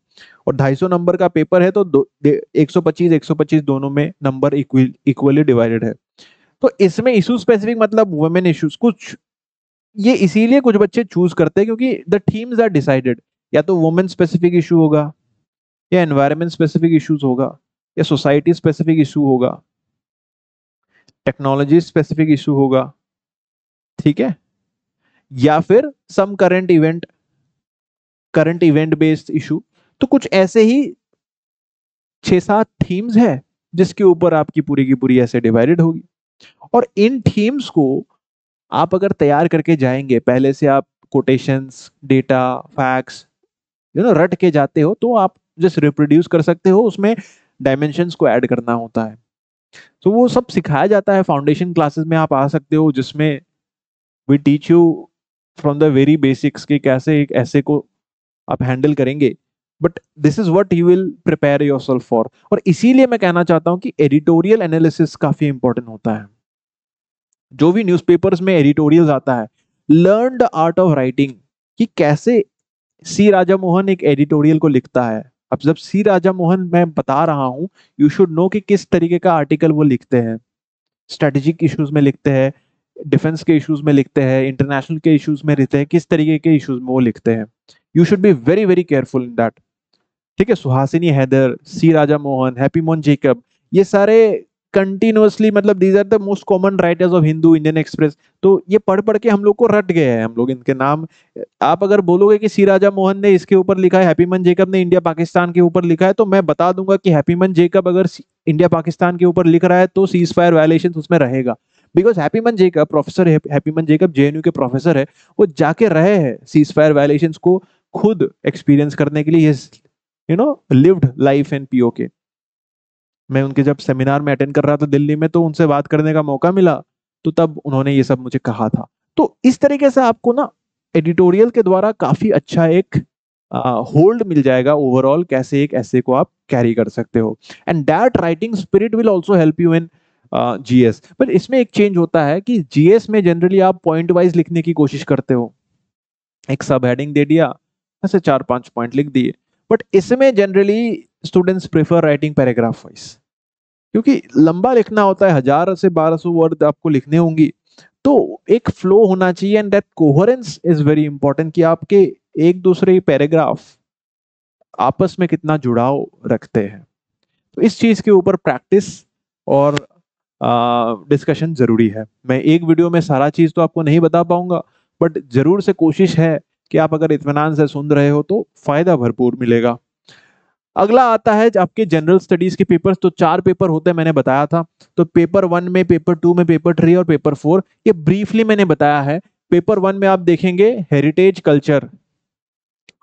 S1: और 250 नंबर का पेपर है तो 125 125 दोनों में नंबर इक्वली डिवाइडेड है. तो इसमें इशू स्पेसिफिक मतलब वुमेन इश्यूज़ कुछ, ये इसीलिए कुछ बच्चे चूज़ करते हैं क्योंकि द थीम्स आर डिसाइडेड या तो वुमेन स्पेसिफिक इशू होगा या एनवायरमेंट स्पेसिफिक इश्यूज़ होगा, या सोसाइटी स्पेसिफिक इशू होगा टेक्नोलॉजी स्पेसिफिक इशू होगा, ठीक है? या फिर some current event current event based issue तो कुछ ऐसे ही छह सात थीम्स है जिसके ऊपर आपकी पूरी की पूरी ऐसे डिवाइडेड होगी। और इन थीम्स को आप अगर तैयार करके जाएँगे, पहले से आप quotations data facts you know रट के जाते हो तो आप जस्ट रिप्रोड्यूस कर सकते हो, उसमें डायमेंशंस को ऐड करना होता है। तो वो सब सिखाया जाता है फाउंडेशन क्लासेस में आप आ सकते हो, जिसमें we teach you from the very basics कि कैसे एक ऐसे को आप हैंडल करेंगे। But this is what you will prepare yourself for और इसीलिए मैं कहना चाहता हूँ कि एडिटोरियल एनालिसिस काफ़ी इंपॉर्टेंट होता है। जो भी न्यूज़पेपर्स में एडिटोरियल आता है learn the art of writing कि कैसे सी राजा मोहन एक एडिटोरियल को लिखता है। अब जब सी राजा मोहन मैं बता रहा हूँ यू शुड नो कि किस तरीके का आर्टिकल वो लिखते हैं। स्ट्रेटेजिक इश्यूज़ में लिखते हैं डिफेंस के इश्यूज़ में लिखते हैं इंटरनेशनल के इश्यूज़ में लिखते हैं, किस तरीके के इश्यूज़ में वो लिखते हैं। You should be very very careful in that ठीक है, सुहासिनी हैदर, सी राजा मोहन हैप्पी मोहन जेकब, ये सारे कंटिन्यूसली मतलब these are the most common writers of Hindu Indian Express तो ये पढ़ पढ़ के हम लोग को रट गए हैं हम लोग इनके नाम। आप अगर बोलोगे कि सी राजा मोहन ने इसके ऊपर लिखा है हैप्पीमन जेकब ने इंडिया पाकिस्तान के ऊपर लिखा है तो मैं बता दूँगा कि हैप्पीमन जेकब अगर इंडिया पाकिस्तान के ऊपर लिख रहा है तो सीज फायर वायलेशन उसमें रहेगा। Because Happymon Jacob professor Happymon Jacob JNU के प्रोफेसर है, वो जाके रहे हैं सीज फायर वायलेशन को खुद एक्सपीरियंस करने के लिए। You know lived life in PoK मैं उनके जब सेमिनार में अटेंड कर रहा था दिल्ली में तो उनसे बात करने का मौका मिला तो तब उन्होंने ये सब मुझे कहा था। तो इस तरीके से आपको ना एडिटोरियल के द्वारा काफ़ी अच्छा एक होल्ड मिल जाएगा ओवरऑल कैसे एक ऐसे को आप कैरी कर सकते हो। And that writing spirit will also help you in GS but इसमें एक चेंज होता है कि जीएस में जनरली आप पॉइंट वाइज लिखने की कोशिश करते हो। एक सब हेडिंग दे दिया, ऐसे चार पाँच पॉइंट लिख दिए। बट इसमें generally students prefer writing paragraph wise क्योंकि लंबा लिखना होता है, हज़ार से बारह सौ वर्ड आपको लिखने होंगी। तो एक फ्लो होना चाहिए and that coherence is very important कि आपके एक दूसरे पैराग्राफ आपस में कितना जुड़ाव रखते हैं। तो इस चीज़ के ऊपर प्रैक्टिस और डिस्कशन ज़रूरी है। मैं एक वीडियो में सारा चीज़ तो आपको नहीं बता पाऊँगा बट ज़रूर से कोशिश है कि आप अगर इतमान से सुन रहे हो तो फ़ायदा भरपूर मिलेगा। अगला आता है आपके जनरल स्टडीज़ के पेपर तो चार पेपर होते हैं, मैंने बताया था। तो पेपर वन में पेपर टू में पेपर थ्री और पेपर फोर ये ब्रीफली मैंने बताया है। पेपर वन में आप देखेंगे heritage culture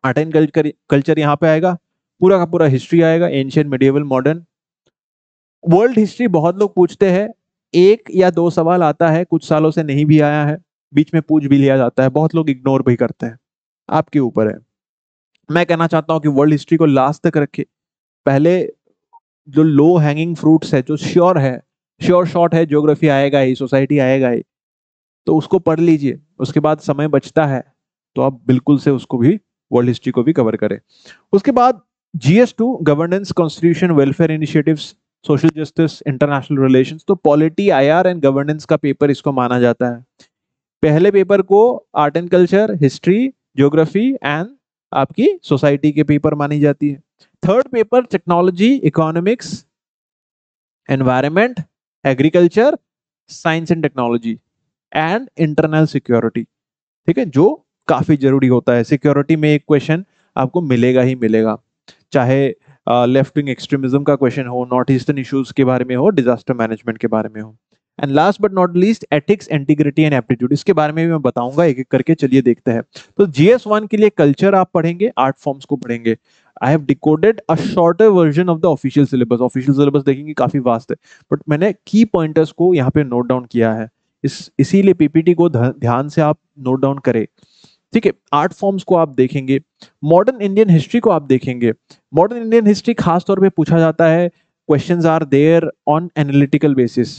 S1: art and culture culture यहाँ पे आएगा। पूरा का पूरा हिस्ट्री आएगा ancient medieval modern world history बहुत लोग पूछते हैं। एक या दो सवाल आता है, कुछ सालों से नहीं भी आया है। बीच में पूछ भी लिया जाता है। बहुत लोग इग्नोर भी करते हैं। आपके ऊपर है। मैं कहना चाहता हूँ कि वर्ल्ड हिस्ट्री को लास्ट तक रखे। पहले जो लो हैंगिंग फ्रूट्स है, जो श्योर है श्योर शॉर्ट है ज्योग्राफी आएगा ही सोसाइटी आएगा ही तो उसको पढ़ लीजिए। उसके बाद समय बचता है तो आप बिल्कुल से उसको भी वर्ल्ड हिस्ट्री को भी कवर करें। उसके बाद GS two governance constitution welfare initiatives social justice international relation तो पॉलिटी आईआर एंड गवर्नेंस का पेपर इसको माना जाता है। पहले पेपर को art and culture history geography and आपकी सोसाइटी के पेपर मानी जाती है। Third paper technology economics environment agriculture science and technology and internal security ठीक है? जो काफ़ी ज़रूरी होता है। सिक्योरिटी में एक क्वेश्चन आपको मिलेगा ही मिलेगा। चाहे लेफ़्ट विंग एक्सट्रीमिज्म का क्वेश्चन हो नॉर्थ ईस्टर्न इश्यूज़ के बारे में हो डिजास्टर मैनेजमेंट के बारे में हो। And last but not least ethics integrity and aptitude इसके बारे में भी मैं बताऊँगा एक एक करके चलिए देखते हैं। तो जीएस वन के लिए कल्चर आप पढ़ेंगे आर्ट फॉर्म्स को पढ़ेंगे। I have decoded a shorter version of the official syllabus official syllabus देखेंगे, काफ़ी वास्ट है। बट मैंने की पॉइंटर्स को यहाँ पे नोट डाउन किया है। इस, इसीलिए पीपीटी को ध्यान से आप नोट डाउन करें। ठीक है आर्ट फॉर्म्स को आप देखेंगे। मॉडर्न इंडियन हिस्ट्री को आप देखेंगे। मॉडर्न इंडियन हिस्ट्री खास तौर पे पूछा जाता है questions are there on analytical basis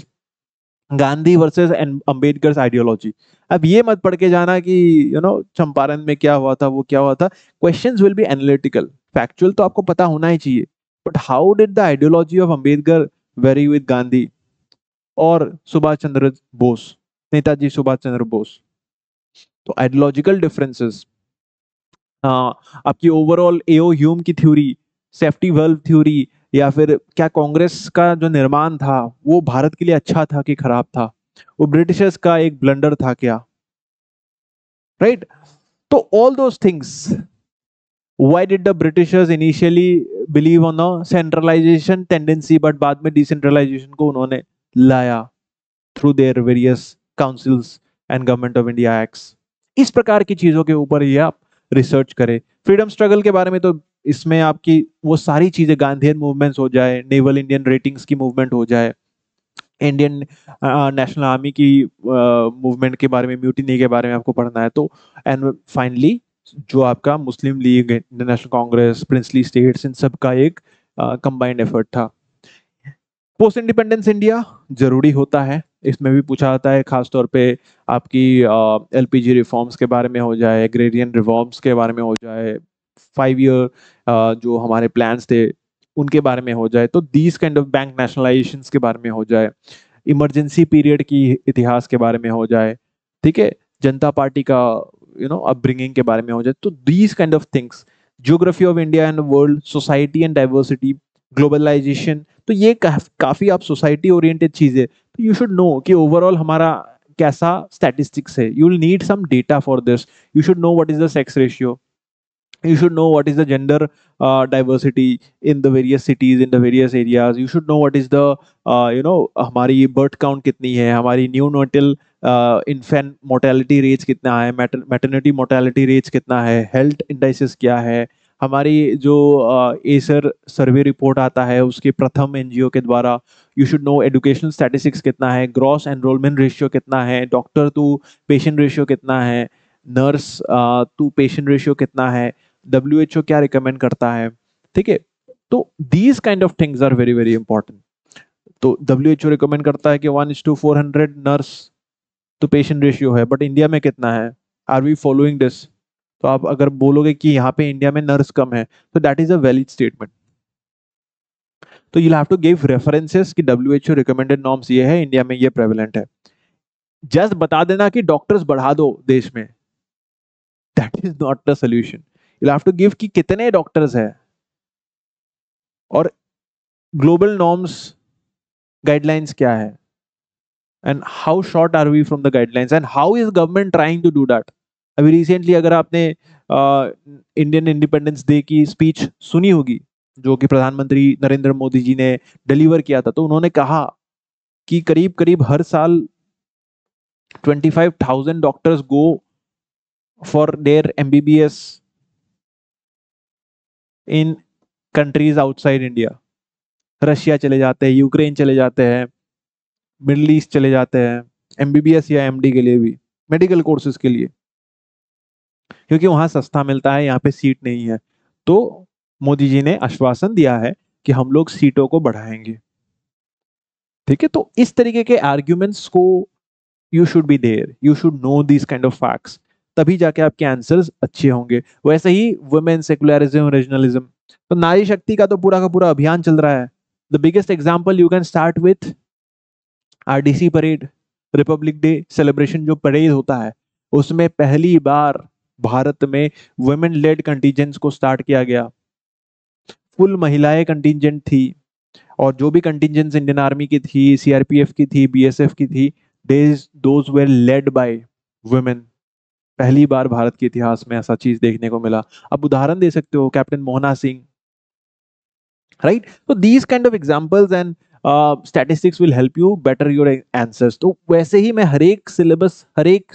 S1: Gandhi versus Ambedkar ideology अब ये मत पढ़ के जाना कि यू नो चंपारण में क्या हुआ था, वो क्या हुआ था। Question will be analytical factual तो आपको पता होना ही चाहिए। But how did the ideology of Ambedkar vary with Gandhi? और सुभाष चंद्र बोस, नेताजी सुभाष चंद्र बोस। तो आइडियोलॉजिकल डिफरेंसेस आपकी ओवरऑल एओ ह्यूम की थ्योरी सेफ्टी वर्ल्व थ्योरी या फिर क्या कांग्रेस का जो निर्माण था, वो भारत के लिए अच्छा था कि खराब था? वो ब्रिटिशर्स का एक ब्लंडर था क्या? राइट तो all those things why did the Britishers initially believe on centralisation tendency but बाद में डिसेंट्रलाइजेशन को उन्होंने लाया through their various councils and government of India act इस प्रकार की चीज़ों के ऊपर ही आप रिसर्च करें। फ्रीडम स्ट्रगल के बारे में तो इसमें आपकी वो सारी चीज़ें गांधीयन मूवमेंट्स हो जाए नेवल इंडियन रेटिंग्स की मूवमेंट हो जाए इंडियन नेशनल आर्मी की मूवमेंट के बारे में म्यूटिनी के बारे में आपको पढ़ना है तो एंड फाइनली जो आपका Muslim League international Congress princely states इन सब का एक कंबाइंड एफर्ट था। पोस्ट इंडिपेंडेंस इंडिया ज़रूरी होता है, इसमें भी पूछा जाता है खास तौर पे आपकी एलपीजी रिफॉर्म्स के बारे में हो जाए एग्रेरियन रिफॉर्म्स के बारे में हो जाए फाइव ईयर जो हमारे प्लान्स थे, उनके बारे में हो जाए तो these kind of bank nationalisation के बारे में हो जाए इमरजेंसी पीरियड की इतिहास के बारे में हो जाए, ठीक है? जनता पार्टी का यू नो अपब्रिंगिंग के बारे में हो जाए तो these kind of things geography of India and world society and diversity globalisation तो ये काफ़ी आप सोसाइटी ओरिएंटेड चीज़ है तो यू शुड नो कि ओवरऑल हमारा कैसा स्टैटिस्टिक्स है। You will need some data for this you should know what is the sex ratio you should know what is the gender uh, diversity in the various cities in the various areas. You should know what is the uh, you know हमारी बर्थ काउंट कितनी है हमारी neonatal infant mortality rates कितना है मैटरनिटी मोर्टेलिटी रेट्स कितना है हेल्थ इंडाइसिस क्या है। हमारी जो एसर सर्वे रिपोर्ट आता है उसके प्रथम एनजीओ के द्वारा you should know educational statistics कितना है ग्रॉस एनरोलमेंट रेशियो कितना है डॉक्टर टू पेशेंट रेशियो कितना है नर्स टू पेशेंट रेशियो कितना है। डब्ल्यू एच ओ क्या रिकमेंड करता है? ठीक है? तो these kind of things are very very important तो डब्ल्यू एच ओ रिकमेंड करता है कि one is to four hundred nurse to patient ratio है बट इंडिया में कितना है? आर वी फॉलोइंग दिस तो आप अगर बोलोगे कि यहाँ पे इंडिया में नर्स कम है तो that is a valid statement तो you have to give references कि W H O recommended norms ये है इंडिया में ये प्रेवलेंट है. जस्ट बता देना कि डॉक्टर्स बढ़ा दो देश में. That is not the solution you have to give कि कितने डॉक्टर्स है? और ग्लोबल नॉर्म्स गाइडलाइंस क्या है? And how short are we from the guidelines and how is government trying to do that अभी रिसेंटली अगर आपने इंडियन इंडिपेंडेंस डे की स्पीच सुनी होगी जो कि प्रधानमंत्री नरेंद्र मोदी जी ने डिलीवर किया था तो उन्होंने कहा कि करीब करीब हर साल 25,000 doctors go for their MBBS in countries outside India Russia चले जाते हैं यूक्रेन चले जाते हैं मिडल ईस्ट चले जाते हैं एमबीबीएस या एमडी के लिए भी मेडिकल कोर्सेज के लिए। क्योंकि वहाँ सस्ता मिलता है, यहाँ पे सीट नहीं है। तो मोदी जी ने आश्वासन दिया है कि हम लोग सीटों को बढ़ाएँगे। ठीक है? तो इस तरीके के आर्ग्यूमेंट्स को you should be there you should know this kind of facts तभी जाके आपके आंसर अच्छे होंगे। वैसे ही वुमेन सेकुलरिज्म तो नारी शक्ति का तो पूरा का पूरा अभियान चल रहा है। The biggest example you can start with RDC parade republic day celebration जो परेड होता है, उसमें पहली बार भारत में वुमेन लेड कंटीजेंट्स को स्टार्ट किया गया। फुल महिलाएँ कंटीजेंट थी, और जो भी कंटीजेंट्स इंडियन आर्मी की थी सीआरपीएफ की थी बीएसएफ की थी these those were led by women पहली बार भारत के इतिहास में ऐसा चीज़ देखने को मिला। अब उदाहरण दे सकते हो कैप्टन मोहना सिंह राइट तो these kind of examples and statistics will help you better your answers तो वैसे ही मैं हर एक सिलेबस हर एक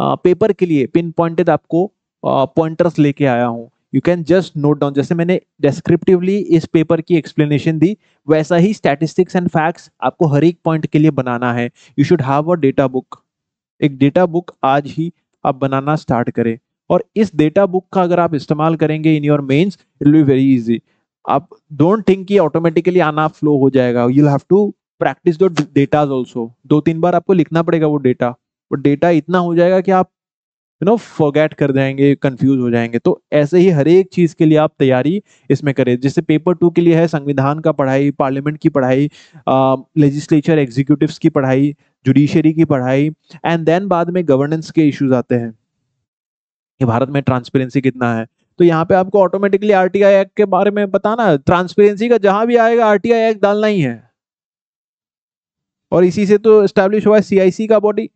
S1: पेपर uh, के लिए पिन पॉइंटेड आपको पॉइंटर्स uh, लेके आया हूँ। You can just note down जैसे मैंने डिस्क्रिप्टिवली इस पेपर की एक्सप्लेनेशन दी वैसा ही स्टैटिस्टिक्स एंड फैक्ट्स आपको हर एक पॉइंट के लिए बनाना है। You should have a data book एक डेटा बुक आज ही आप बनाना स्टार्ट करें। और इस डेटा बुक का अगर आप इस्तेमाल करेंगे in your mains it be very easy आप डोंट थिंक कि ऑटोमेटिकली आना फ्लो हो जाएगा। यू हैव टू प्रैक्टिस दो डेटाज ऑल्सो दो तीन बार आपको लिखना पड़ेगा वो डेटा वो डेटा इतना हो जाएगा कि आप यू नो फॉरगेट कर जाएँगे कंफ्यूज हो जाएँगे। तो ऐसे ही हर एक चीज़ के लिए आप तैयारी इसमें करें। जैसे पेपर टू के लिए है, संविधान का पढ़ाई पार्लियामेंट की पढ़ाई लेजिस्लेचर एग्जीक्यूटिव्स की पढ़ाई जुडिशरी की पढ़ाई एंड देन बाद में गवर्नेंस के इश्यूज़ आते हैं कि भारत में ट्रांसपेरेंसी कितना है। तो यहाँ पे आपको ऑटोमेटिकली आरटीआई एक्ट के बारे में बताना ट्रांसपेरेंसी का जहाँ भी आएगा आरटीआई एक्ट डालना ही है। और इसी से तो स्टैब्लिश हुआ है सीआईसी का body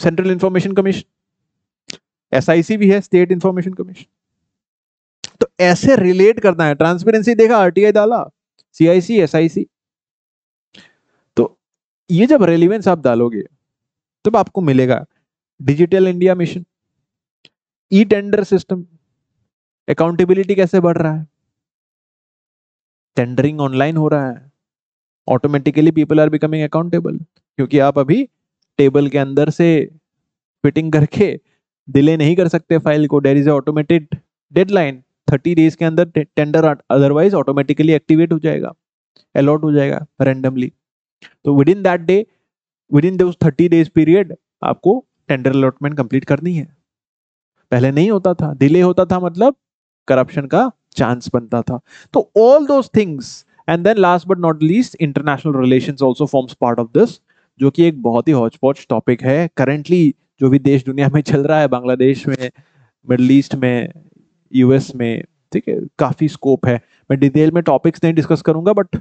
S1: central information commission SIC भी है स्टेट इंफॉर्मेशन कमीशन तो ऐसे रिलेट करना है। ट्रांसपेरेंसी देखा आरटीआई डाला सीआईसी एसआईसी ये जब रेलिवेंस आप डालोगे, तब आपको मिलेगा digital India mission e tender system accountability कैसे बढ़ रहा है? टेंडरिंग ऑनलाइन हो रहा है। Automatically people are becoming accountable क्योंकि आप अभी टेबल के अंदर से फिटिंग करके डिले नहीं कर सकते फ़ाइल को। There is automated deadline thirty days के अंदर टेंडर अदरवाइज़ ऑटोमेटिकली एक्टिवेट हो जाएगा अलॉट हो जाएगा रेंडमली तो within that day within thirty days period आपको टेंडर अलॉटमेंट कंप्लीट करनी है। पहले नहीं होता था। डिले होता था मतलब करप्शन का चांस बनता था। तो all those things and then last but not least international relations also forms part of this जो कि एक बहुत ही हॉचपॉच टॉपिक है। करेंटली जो भी देश दुनिया में चल रहा है, बांग्लादेश में, मिडल ईस्ट में यूएस में, ठीक है, काफ़ी स्कोप है। मैं डिटेल में टॉपिक्स नहीं डिस्कस करूँगा बट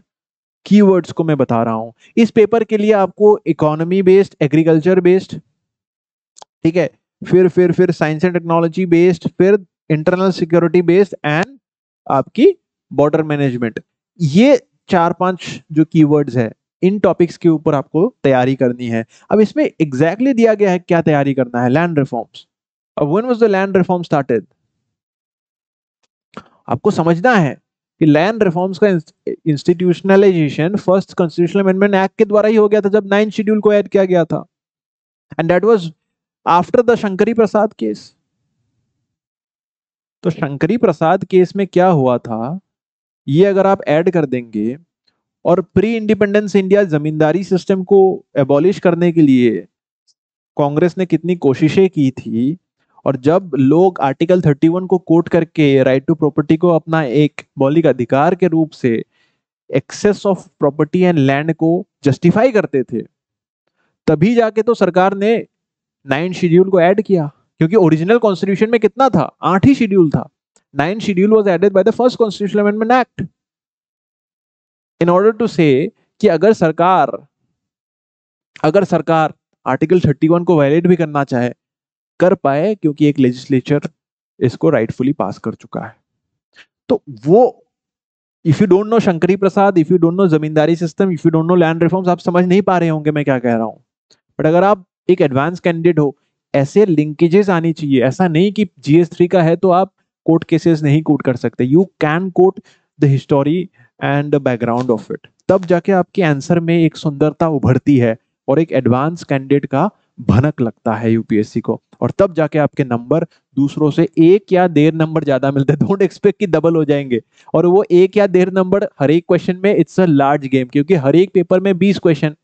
S1: कीवर्ड्स को मैं बता रहा हूँ। इस पेपर के लिए आपको इकोनॉमी बेस्ड एग्रीकल्चर बेस्ड ठीक है? फिर फिर फिर साइंस एंड टेक्नोलॉजी बेस्ड फिर इंटरनल सिक्योरिटी बेस्ड एंड आपकी बॉर्डर मैनेजमेंट ये चार पाँच जो कीवर्ड्स है, इन टॉपिक्स के ऊपर आपको तैयारी करनी है। अब इसमें एग्जैक्टली exactly दिया गया है क्या तैयारी करना है? लैंड रिफॉर्म्स अब one was the land reform started आपको समझना है। कि लैंड रिफॉर्म्स का institutionalisation first constitutional amendment act के द्वारा ही हो गया था, जब नाइन शेड्यूल को ऐड किया गया था। And that was after the Shankari Prasad case तो शंकरी प्रसाद केस में क्या हुआ था? ये अगर आप ऐड कर देंगे, और pre independence India zamindari system को एबॉलिश करने के लिए कांग्रेस ने कितनी कोशिशें की थी और जब लोग आर्टिकल 31 को कोट करके राइट टू प्रॉपर्टी को अपना एक मौलिक अधिकार के रूप से access of property and land को जस्टिफाई करते थे, तभी जाके तो सरकार ने नाइन शेड्यूल को ऐड किया। क्योंकि ओरिजिनल कॉन्स्टिट्यूशन में कितना था? आठ ही शेड्यूल था। Nine schedule was added by the first constitution amendment act in order to say कि अगर सरकार अगर सरकार आर्टिकल 31 को वायलेट भी करना चाहे कर पाए क्योंकि एक लेजिस्लेचर इसको राइटफुली पास कर चुका है। तो वो if you don't know Shankari Prasad if you don't know zamindari system if you don't know land reforms आप समझ नहीं पा रहे होंगे मैं क्या कह रहा हूँ। बट अगर आप एक एडवांस कैंडिडेट हो, ऐसे लिंकेजेस आनी चाहिए। ऐसा नहीं कि जीएस थ्री का है तो आप कोर्ट केसेस नहीं कोट कर सकते। You can quote the history and the background of it तब जाके आपके आंसर में एक सुंदरता उभरती है और एक एडवांस कैंडिडेट का भनक लगता है यूपीएससी को। और तब जाके आपके नंबर दूसरों से एक या देर नंबर ज़्यादा मिलते डोंट एक्सपेक्ट कि डबल हो जाएँगे। और वो एक या देर नंबर हर एक क्वेश्चन में इट्स अ लार्ज गेम क्योंकि हर एक पेपर में बीस क्वेश्चन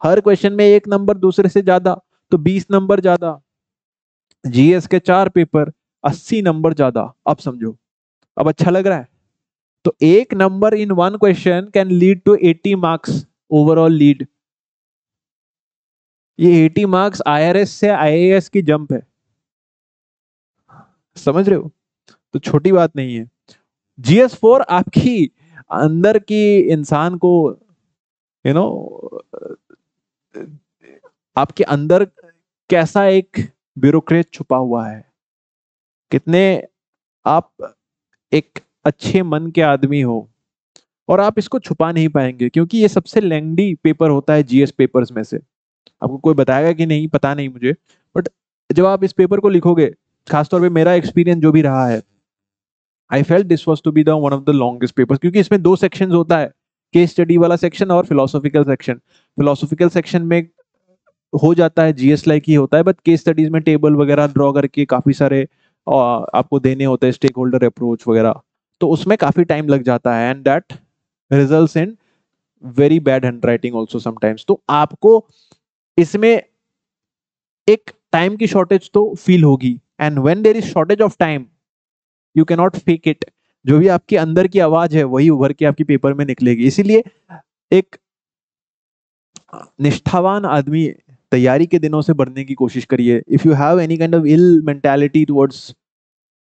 S1: हर क्वेश्चन में एक नंबर दूसरे से ज़्यादा तो बीस नंबर ज़्यादा जीएस के चार पेपर अस्सी नंबर ज़्यादा। अब समझो। अब अच्छा लग रहा है। तो एक number in one question can lead to 80 marks overall lead ये 80 मार्क्स आईआरएस से आईएएस की जंप है। समझ रहे हो? तो छोटी बात नहीं है। जीएस फोर आपकी अंदर की इंसान को यू नो आपके अंदर कैसा एक ब्यूरोक्रेट छुपा हुआ है। कितने आप एक अच्छे मन के आदमी हो और आप इसको छुपा नहीं पाएँगे, क्योंकि ये सबसे लेंगडी पेपर होता है जीएस पेपर्स में से। आपको कोई बताएगा कि नहीं, पता नहीं मुझे। बट जब आप इस पेपर को लिखोगे, खासतौर पे मेरा एक्सपीरियंस जो भी रहा है I felt this was to be the one of the longest paper क्योंकि इसमें दो सेक्शन होता है केस स्टडी वाला सेक्शन और फिलोसॉफिकल सेक्शन फिलोसॉफिकल सेक्शन में हो जाता है जीएस लाइक ही होता है बट केस स्टडीज़ में टेबल वगैरह ड्रॉ करके काफ़ी सारे आपको देने होते हैं स्टेक होल्डर अप्रोच वगैरह। तो उसमें काफ़ी टाइम लग जाता है and that result in very bad handwriting also sometimes तो आपको इसमें एक टाइम की शॉर्टेज तो फील होगी। And when there is shortage of time you cannot fake it जो भी आपके अंदर की आवाज़ है, वही उभर के आपकी पेपर में निकलेगी। इसीलिए एक निष्ठावान आदमी तैयारी के दिनों से बढ़ने की कोशिश करिए। If you have any kind of ill mentality towards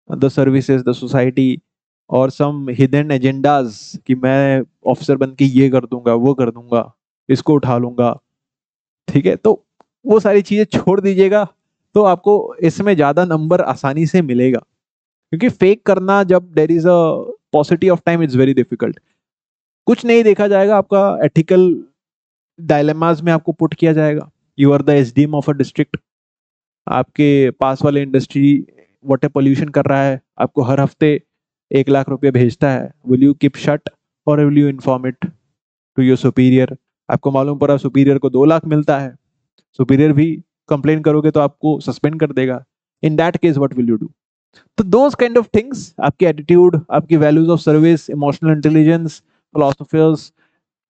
S1: the services the society और सम हिडन एजेंडाज कि मैं ऑफिसर बन के ये कर दूँगा, वो कर दूँगा, इसको उठा लूँगा ठीक है? तो वो सारी चीज़ें छोड़ दीजिएगा तो आपको इसमें ज़्यादा नंबर आसानी से मिलेगा। क्योंकि फेक करना जब there is a paucity of time is very difficult कुछ नहीं देखा जाएगा, आपका एथिकल डायलेमाज में आपको पुट किया जाएगा। You are the S D M of a district आपके पास वाले इंडस्ट्री वाटर पोल्यूशन कर रहा है, आपको हर हफ़्ते एक लाख रुपये भेजता है। विल यू कीप शट और will you inform it to your superior आपको मालूम पड़ा सुपीरियर को दो लाख मिलता है। सुपीरियर भी कंप्लेन करोगे तो आपको सस्पेंड कर देगा। In that case what will you do तो दोज काइंड ऑफ़ थिंग्स आपकी एटीट्यूड आपकी values of service emotional intelligence philosophers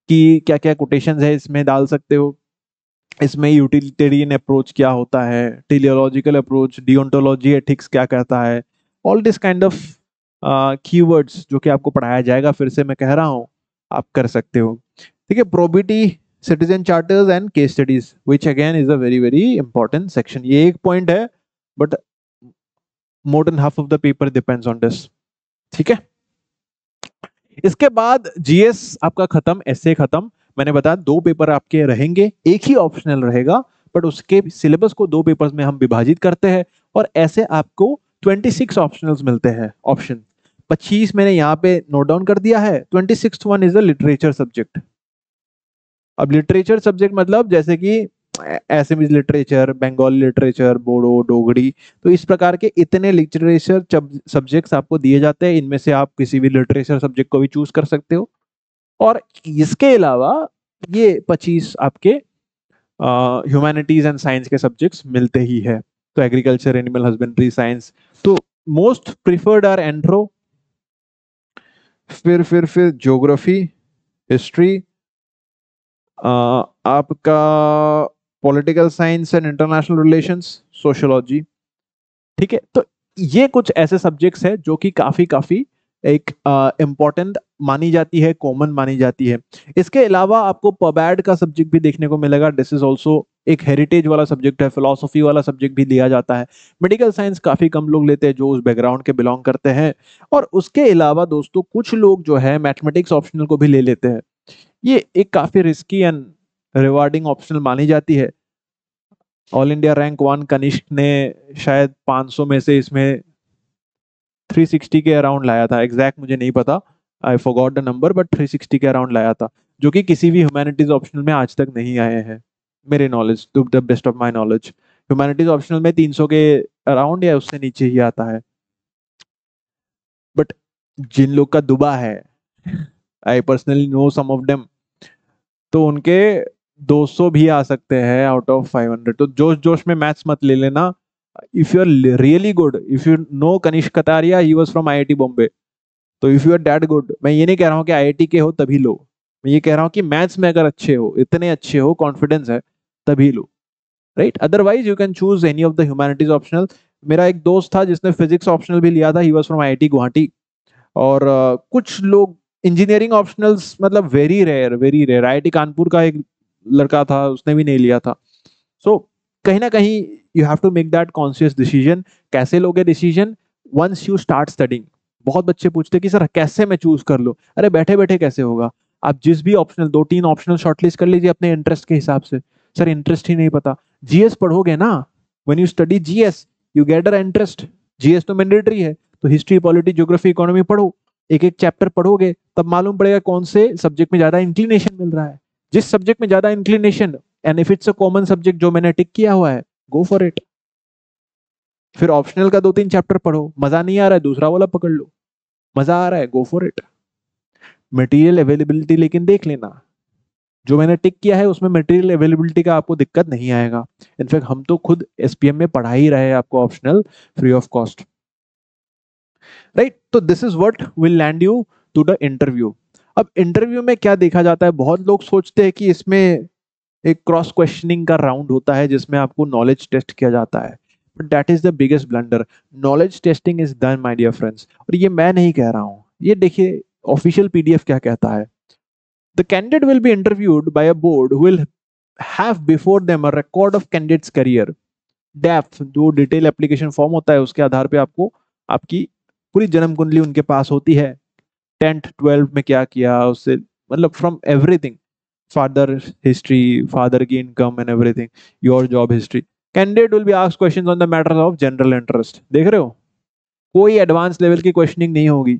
S1: की क्या क्या कोटेशन है इसमें डाल सकते हो? इसमें यूटिलिटेरियन अप्रोच क्या होता है? टेलियोलॉजिकल अप्रोच डिओंटोलॉजी एथिक्स क्या कहता है? All this kind of keywords जो कि आपको पढ़ाया जाएगा, फिर से मैं कह रहा हूँ, आप कर सकते हो। ठीक है probity citizen charters and case studies which again is a very very important section ये एक पॉइंट है but more than half of the paper depends on this ठीक है? इसके बाद जीएस आपका खत्म ऐसे खत्म. मैंने बताया दो पेपर आपके रहेंगे, एक ही ऑप्शनल रहेगा बट उसके सिलेबस को दो पेपर्स में हम विभाजित करते हैं और ऐसे आपको 26 ऑप्शनल्स मिलते हैं ऑप्शन 25 मैंने यहाँ पे नोट डाउन कर दिया है twenty one is a literature subject अब लिटरेचर सब्जेक्ट मतलब जैसे कि एसएमइज लिटरेचर बंगाली लिटरेचर बोडो डोगरी तो इस प्रकार के इतने लिटरेचर सब्जेक्ट्स आपको दिए जाते हैं, इनमें से आप किसी भी लिटरेचर सब्जेक्ट को भी चूज़ कर सकते हो। और इसके अलावा ये 25 आपके ह्यूमैनिटीज एंड साइंस के सब्जेक्ट्स मिलते ही है। तो एग्रीकल्चर एनिमल हस्बेंड्री साइंस तो मोस्ट प्रिफर्ड आर एंड्रो फिर फिर फिर ज्योग्राफी हिस्ट्री आपका political science and international relations sociology ठीक है? तो ये कुछ ऐसे सब्जेक्ट्स हैं जो कि काफ़ी काफ़ी एक इंपॉर्टेंट मानी जाती है कॉमन मानी जाती है। इसके अलावा आपको पबैड का सब्जेक्ट भी देखने को मिलेगा। दिस इज़ ऑल्सो एक हेरिटेज वाला सब्जेक्ट है फिलोसफी वाला सब्जेक्ट भी दिया जाता है। मेडिकल साइंस काफ़ी कम लोग लेते हैं जो उस बैकग्राउंड के बिलोंग करते हैं। और उसके अलावा दोस्तों, कुछ लोग जो है मैथमेटिक्स ऑप्शनल को भी ले लेते हैं। ये एक काफ़ी रिस्की एंड रिवार्डिंग ऑप्शनल मानी जाती है। All India rank one Kanishk ने शायद 500 में से इसमें 360 के अराउंड लाया था। एग्जैक्ट मुझे नहीं पता। I forgot the number but 360 के अराउंड लाया था, जो कि किसी भी ह्यूमैनिटीज ऑप्शनल में आज तक नहीं आए हैं, मेरे knowledge to the best of my knowledge humanities optional में 300 के अराउंड या उससे नीचे ही आता है। बट जिन लोग का दुबा है I personally know some of them तो उनके 200 भी आ सकते हैं आउट ऑफ़ 500 तो जोश जोश में मैथ्स मत ले लेना। If you are really good if you know Kanish Kataria he was from IIT Bombay. तो if you are that good मैं ये नहीं कह रहा हूँ कि आईआईटी के हो तभी लो। मैं ये कह रहा हूँ कि मैथ्स में अगर अच्छे हो इतने अच्छे हो कॉन्फिडेंस है तभी लो। Right otherwise you can choose any of the humanities optional मेरा एक दोस्त था जिसने फिजिक्स ऑप्शनल भी लिया था he was from I Guwahati और uh, कुछ लोग इंजीनियरिंग ऑप्शनल्स मतलब very rare very rare I Kanpur का एक लड़का था उसने भी नहीं लिया था। सो so, कहीं ना कहीं you have to make that conscious decision कैसे लोगे decision once you start studying बहुत बच्चे पूछते कि सर कैसे मैं चूज़ कर लो? अरे बैठे बैठे कैसे होगा? आप जिस भी ऑप्शनल दो तीन ऑप्शनल शॉर्टलिस्ट कर लीजिए अपने इंटरेस्ट के हिसाब से। सर इंटरेस्ट ही नहीं पता। जीएस पढ़ोगे ना? When you study GS you get a interest GS तो मैंडेटरी है। तो हिस्ट्री पॉलिटी ज्योग्राफी इकोनॉमी पढ़ो। एक एक चैप्टर पढ़ोगे, तब मालूम पड़ेगा कौन से सब्जेक्ट में ज़्यादा इंक्लिनेशन मिल रहा है। जिस सब्जेक्ट में ज़्यादा inclination and if it's a common subject जो मैंने टिक किया हुआ है गो फॉर इट फिर ऑप्शनल का दो तीन चैप्टर पढ़ो, मज़ा नहीं आ रहा है, दूसरा वाला पकड़ लो। मज़ा आ रहा है go for it material availability लेकिन देख लेना। जो मैंने टिक किया है, उसमें मटेरियल अवेलेबिलिटी का आपको दिक्कत नहीं आएगा। इनफैक्ट हम तो खुद एसपीएम में पढ़ा ही रहे हैं आपको optional free of cost right तो this is what will land you to the interview अब इंटरव्यू में क्या देखा जाता है? बहुत लोग सोचते हैं कि इसमें एक क्रॉस क्वेश्चनिंग का राउंड होता है जिसमें आपको नॉलेज टेस्ट किया जाता है। But that is the biggest blunder knowledge testing is done my dear friends और ये मैं नहीं कह रहा हूँ। ये देखिए ऑफिशियल पीडीएफ क्या कहता है? The candidate will be interviewed by a board will have before them a record of candidates career depth जो डिटेल एप्लीकेशन फॉर्म होता है, उसके आधार पे आपको आपकी पूरी जन्म कुंडली उनके पास होती है। टेंथ, ट्वेल्थ में क्या किया उससे मतलब from everything father history father की income and everything your job history candidate will be ask questions on the matter of general interest देख रहे हो? कोई एडवांस लेवल की क्वेश्चनिंग नहीं होगी।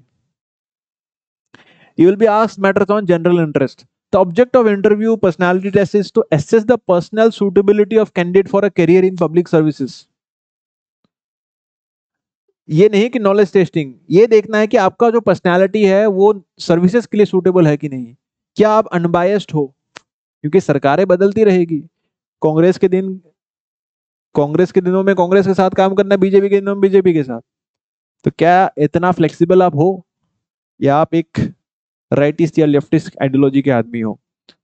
S1: You will be ask matters on general interest the object of interview personality test is to assess the personal suitability of candidate for a career in public services ये नहीं कि नॉलेज टेस्टिंग ये देखना है कि आपका जो पर्सनैलिटी है, वो सर्विसेज़ के लिए सूटेबल है कि नहीं। क्या आप अनबायस्ड हो? क्योंकि सरकारें बदलती रहेगी। कांग्रेस के दिन, कांग्रेस के दिनों में कांग्रेस के साथ काम करना, बीजेपी के दिनों में बीजेपी के साथ। तो क्या इतना फ्लेक्सिबल आप हो? या आप एक राइटिस्ट या लेफ्टिस्ट आइडियोलॉजी के आदमी हो?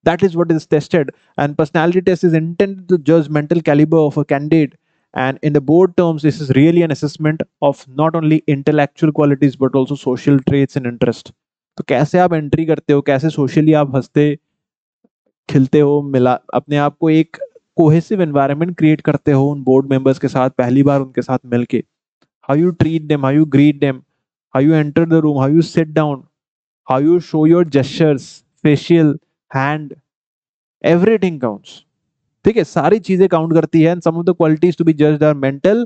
S1: That is what is tested and personality test is intended to judge mental caliber of a candidate and in the board terms, this is really an assessment of not only intellectual qualities, but also social traits and interest. तो कैसे आप एंट्री करते हो? कैसे सोशली आप हँसते, खिलते हो, मिला, अपने आप को एक कोहेसिव एनवायरनमेंट क्रिएट करते हो उन बोर्ड मेंबर्स के साथ, पहली बार उनके साथ मिलके? How you treat them how you greet them how you enter the room how you sit down how you show your gestures facial hand everything counts ठीक है, सारी चीज़ें काउंट करती है of the qualities to be judged are mental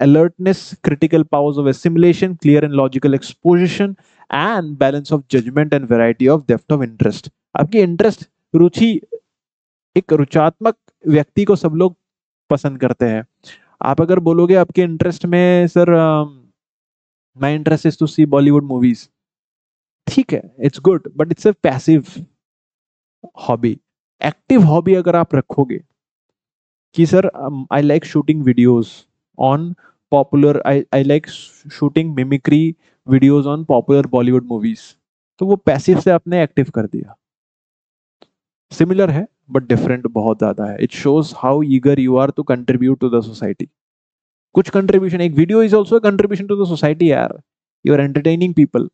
S1: alertness, critical powers of assimilation, clear and logical exposition, and balance of judgment and variety of depth of interest. आपकी इंटरेस्ट रुचि, एक रुचात्मक व्यक्ति को सब लोग पसंद करते हैं। आप अगर बोलोगे आपके इंटरेस्ट में, sir my interest is to see Bollywood movies ठीक है it's good but it's a passive hobby active hobby अगर आप रखोगे कि sir I like shooting videos on popular I I like shooting mimicry videos on popular Bollywood movies तो वो पैसिव से आपने एक्टिव कर दिया। सिमिलर है बट डिफरेंट बहुत ज़्यादा है। It shows how eager you are to contribute to the society कुछ कंट्रीब्यूशन एक video is also contribution to the society यार। यू आर एंटरटेनिंग पीपल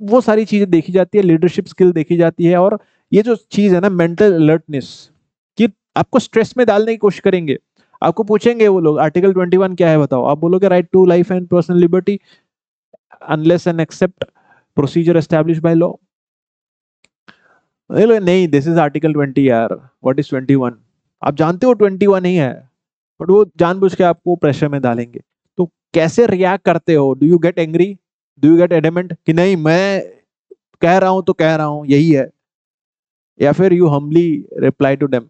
S1: वो सारी चीज़ें देखी जाती है लीडरशिप स्किल देखी जाती है और ये जो चीज़ है ना मेंटल अलर्टनेस कि आपको स्ट्रेस में डालने की कोशिश करेंगे। आपको पूछेंगे वो लोग आर्टिकल 21 क्या है बताओ? आप बोलोगे right to life and personal liberty unless and except procedure establish by law नहीं दिस इज़ आर्टिकल 20 यार। व्हाट इज़ 21 आप जानते हो 21 नहीं है बट वो जानबूझ के आपको प्रेशर में डालेंगे। तो कैसे रिएक्ट करते हो? Do you get angry do get adamant कि नहीं, मैं कह रहा हूँ तो कह रहा हूँ, यही है। या फिर you humbly reply to them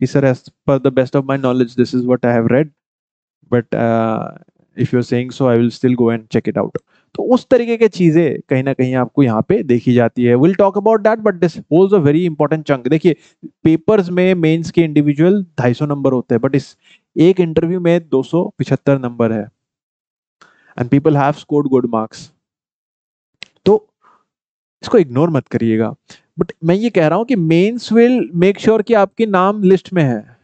S1: कि sir as per the best of my knowledge this is what I have read but if you are so I will still go and check it out तो उस तरीके की चीज़ें कहीं ना कहीं आपको यहाँ पे देखी जाती है। Will talk about that but this holds a very important chunk देखिए पेपर्स में मेंस के इंडिविजुअल 250 नंबर होते हैं बट इस एक इंटरव्यू में 275 नंबर है। And people have scored good marks तो इसको इग्नोर मत करिएगा। बट मैं ये कह रहा हूँ कि मेंस विल मेक श्योर कि आपके नाम लिस्ट में है।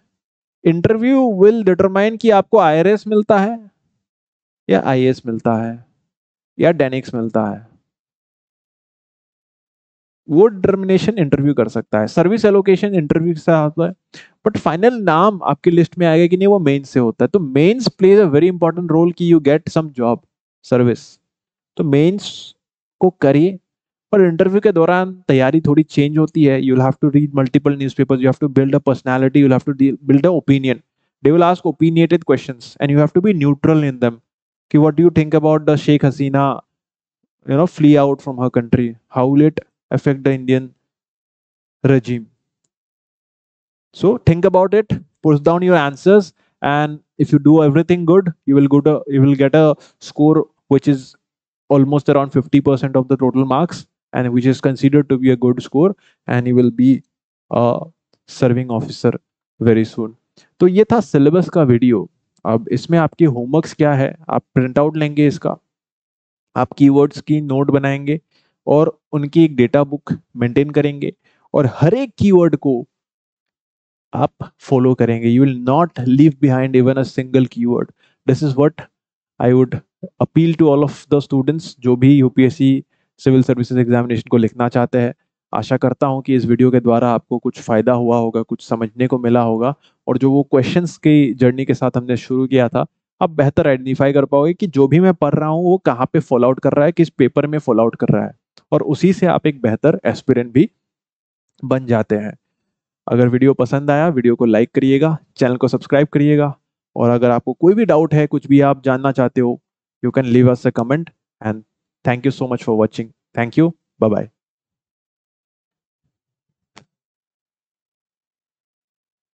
S1: इंटरव्यू विल डिटरमाइन कि आपको आईआरएस मिलता है या आईएएस मिलता है या डेनिक्स मिलता है। वो डिटर्मिनेशन इंटरव्यू कर सकता है। सर्विस एलोकेशन इंटरव्यू से आता है। बट फाइनल नाम आपकी लिस्ट में आएगा कि नहीं, वो मेंस से होता है। तो mains plays a very important role कि you get some job service तो मेंस को करिए पर इंटरव्यू के दौरान तैयारी थोड़ी चेंज होती है। You have to read multiple news paper you have to build a personality you have to build a opinion they will ask opinionated question and you have to be neutral in them कि what do think about the Sheikh Hasina you know flee out from her country how lit affect the Indian regime so think about it push down your answers and if you do everything good you will go you will get a score which is almost around 50% of the total marks, and which is considered to be a good score, and you will be, a serving officer very soon. तो ये था सिलेबस का वीडियो अब इसमें आपके होमवर्क्स क्या है? आप प्रिंट आउट लेंगे इसका। आप कीवर्ड्स की नोट बनाएँगे और उनकी एक डेटा बुक मेंटेन करेंगे और हर एक कीवर्ड को आप फॉलो करेंगे. You will not leave behind even a single keyword this is what I would appeal to all of the students जो भी यूपीएससी सिविल सर्विसेज़ एग्जामिनेशन को लिखना चाहते हैं, आशा करता हूँ कि इस वीडियो के द्वारा आपको कुछ फ़ायदा हुआ होगा, कुछ समझने को मिला होगा, और जो वो क्वेश्चंस की जर्नी के साथ हमने शुरू किया था, आप बेहतर आइडेंटिफाई कर पाओगे कि जो भी मैं पढ़ रहा हूँ, वो कहाँ पे फॉलो आउट कर रहा है, किस पेपर में फॉलो आउट कर रहा है, और उसी से आप एक बेहतर एस्पिरेंट भी बन जाते हैं। अगर वीडियो पसंद आया वीडियो को लाइक करिएगा चैनल को सब्सक्राइब करिएगा, और अगर आपको कोई भी डाउट है, कुछ भी आप जानना चाहते हो you can leave us a comment and thank you so much for watching. Thank you. Bye bye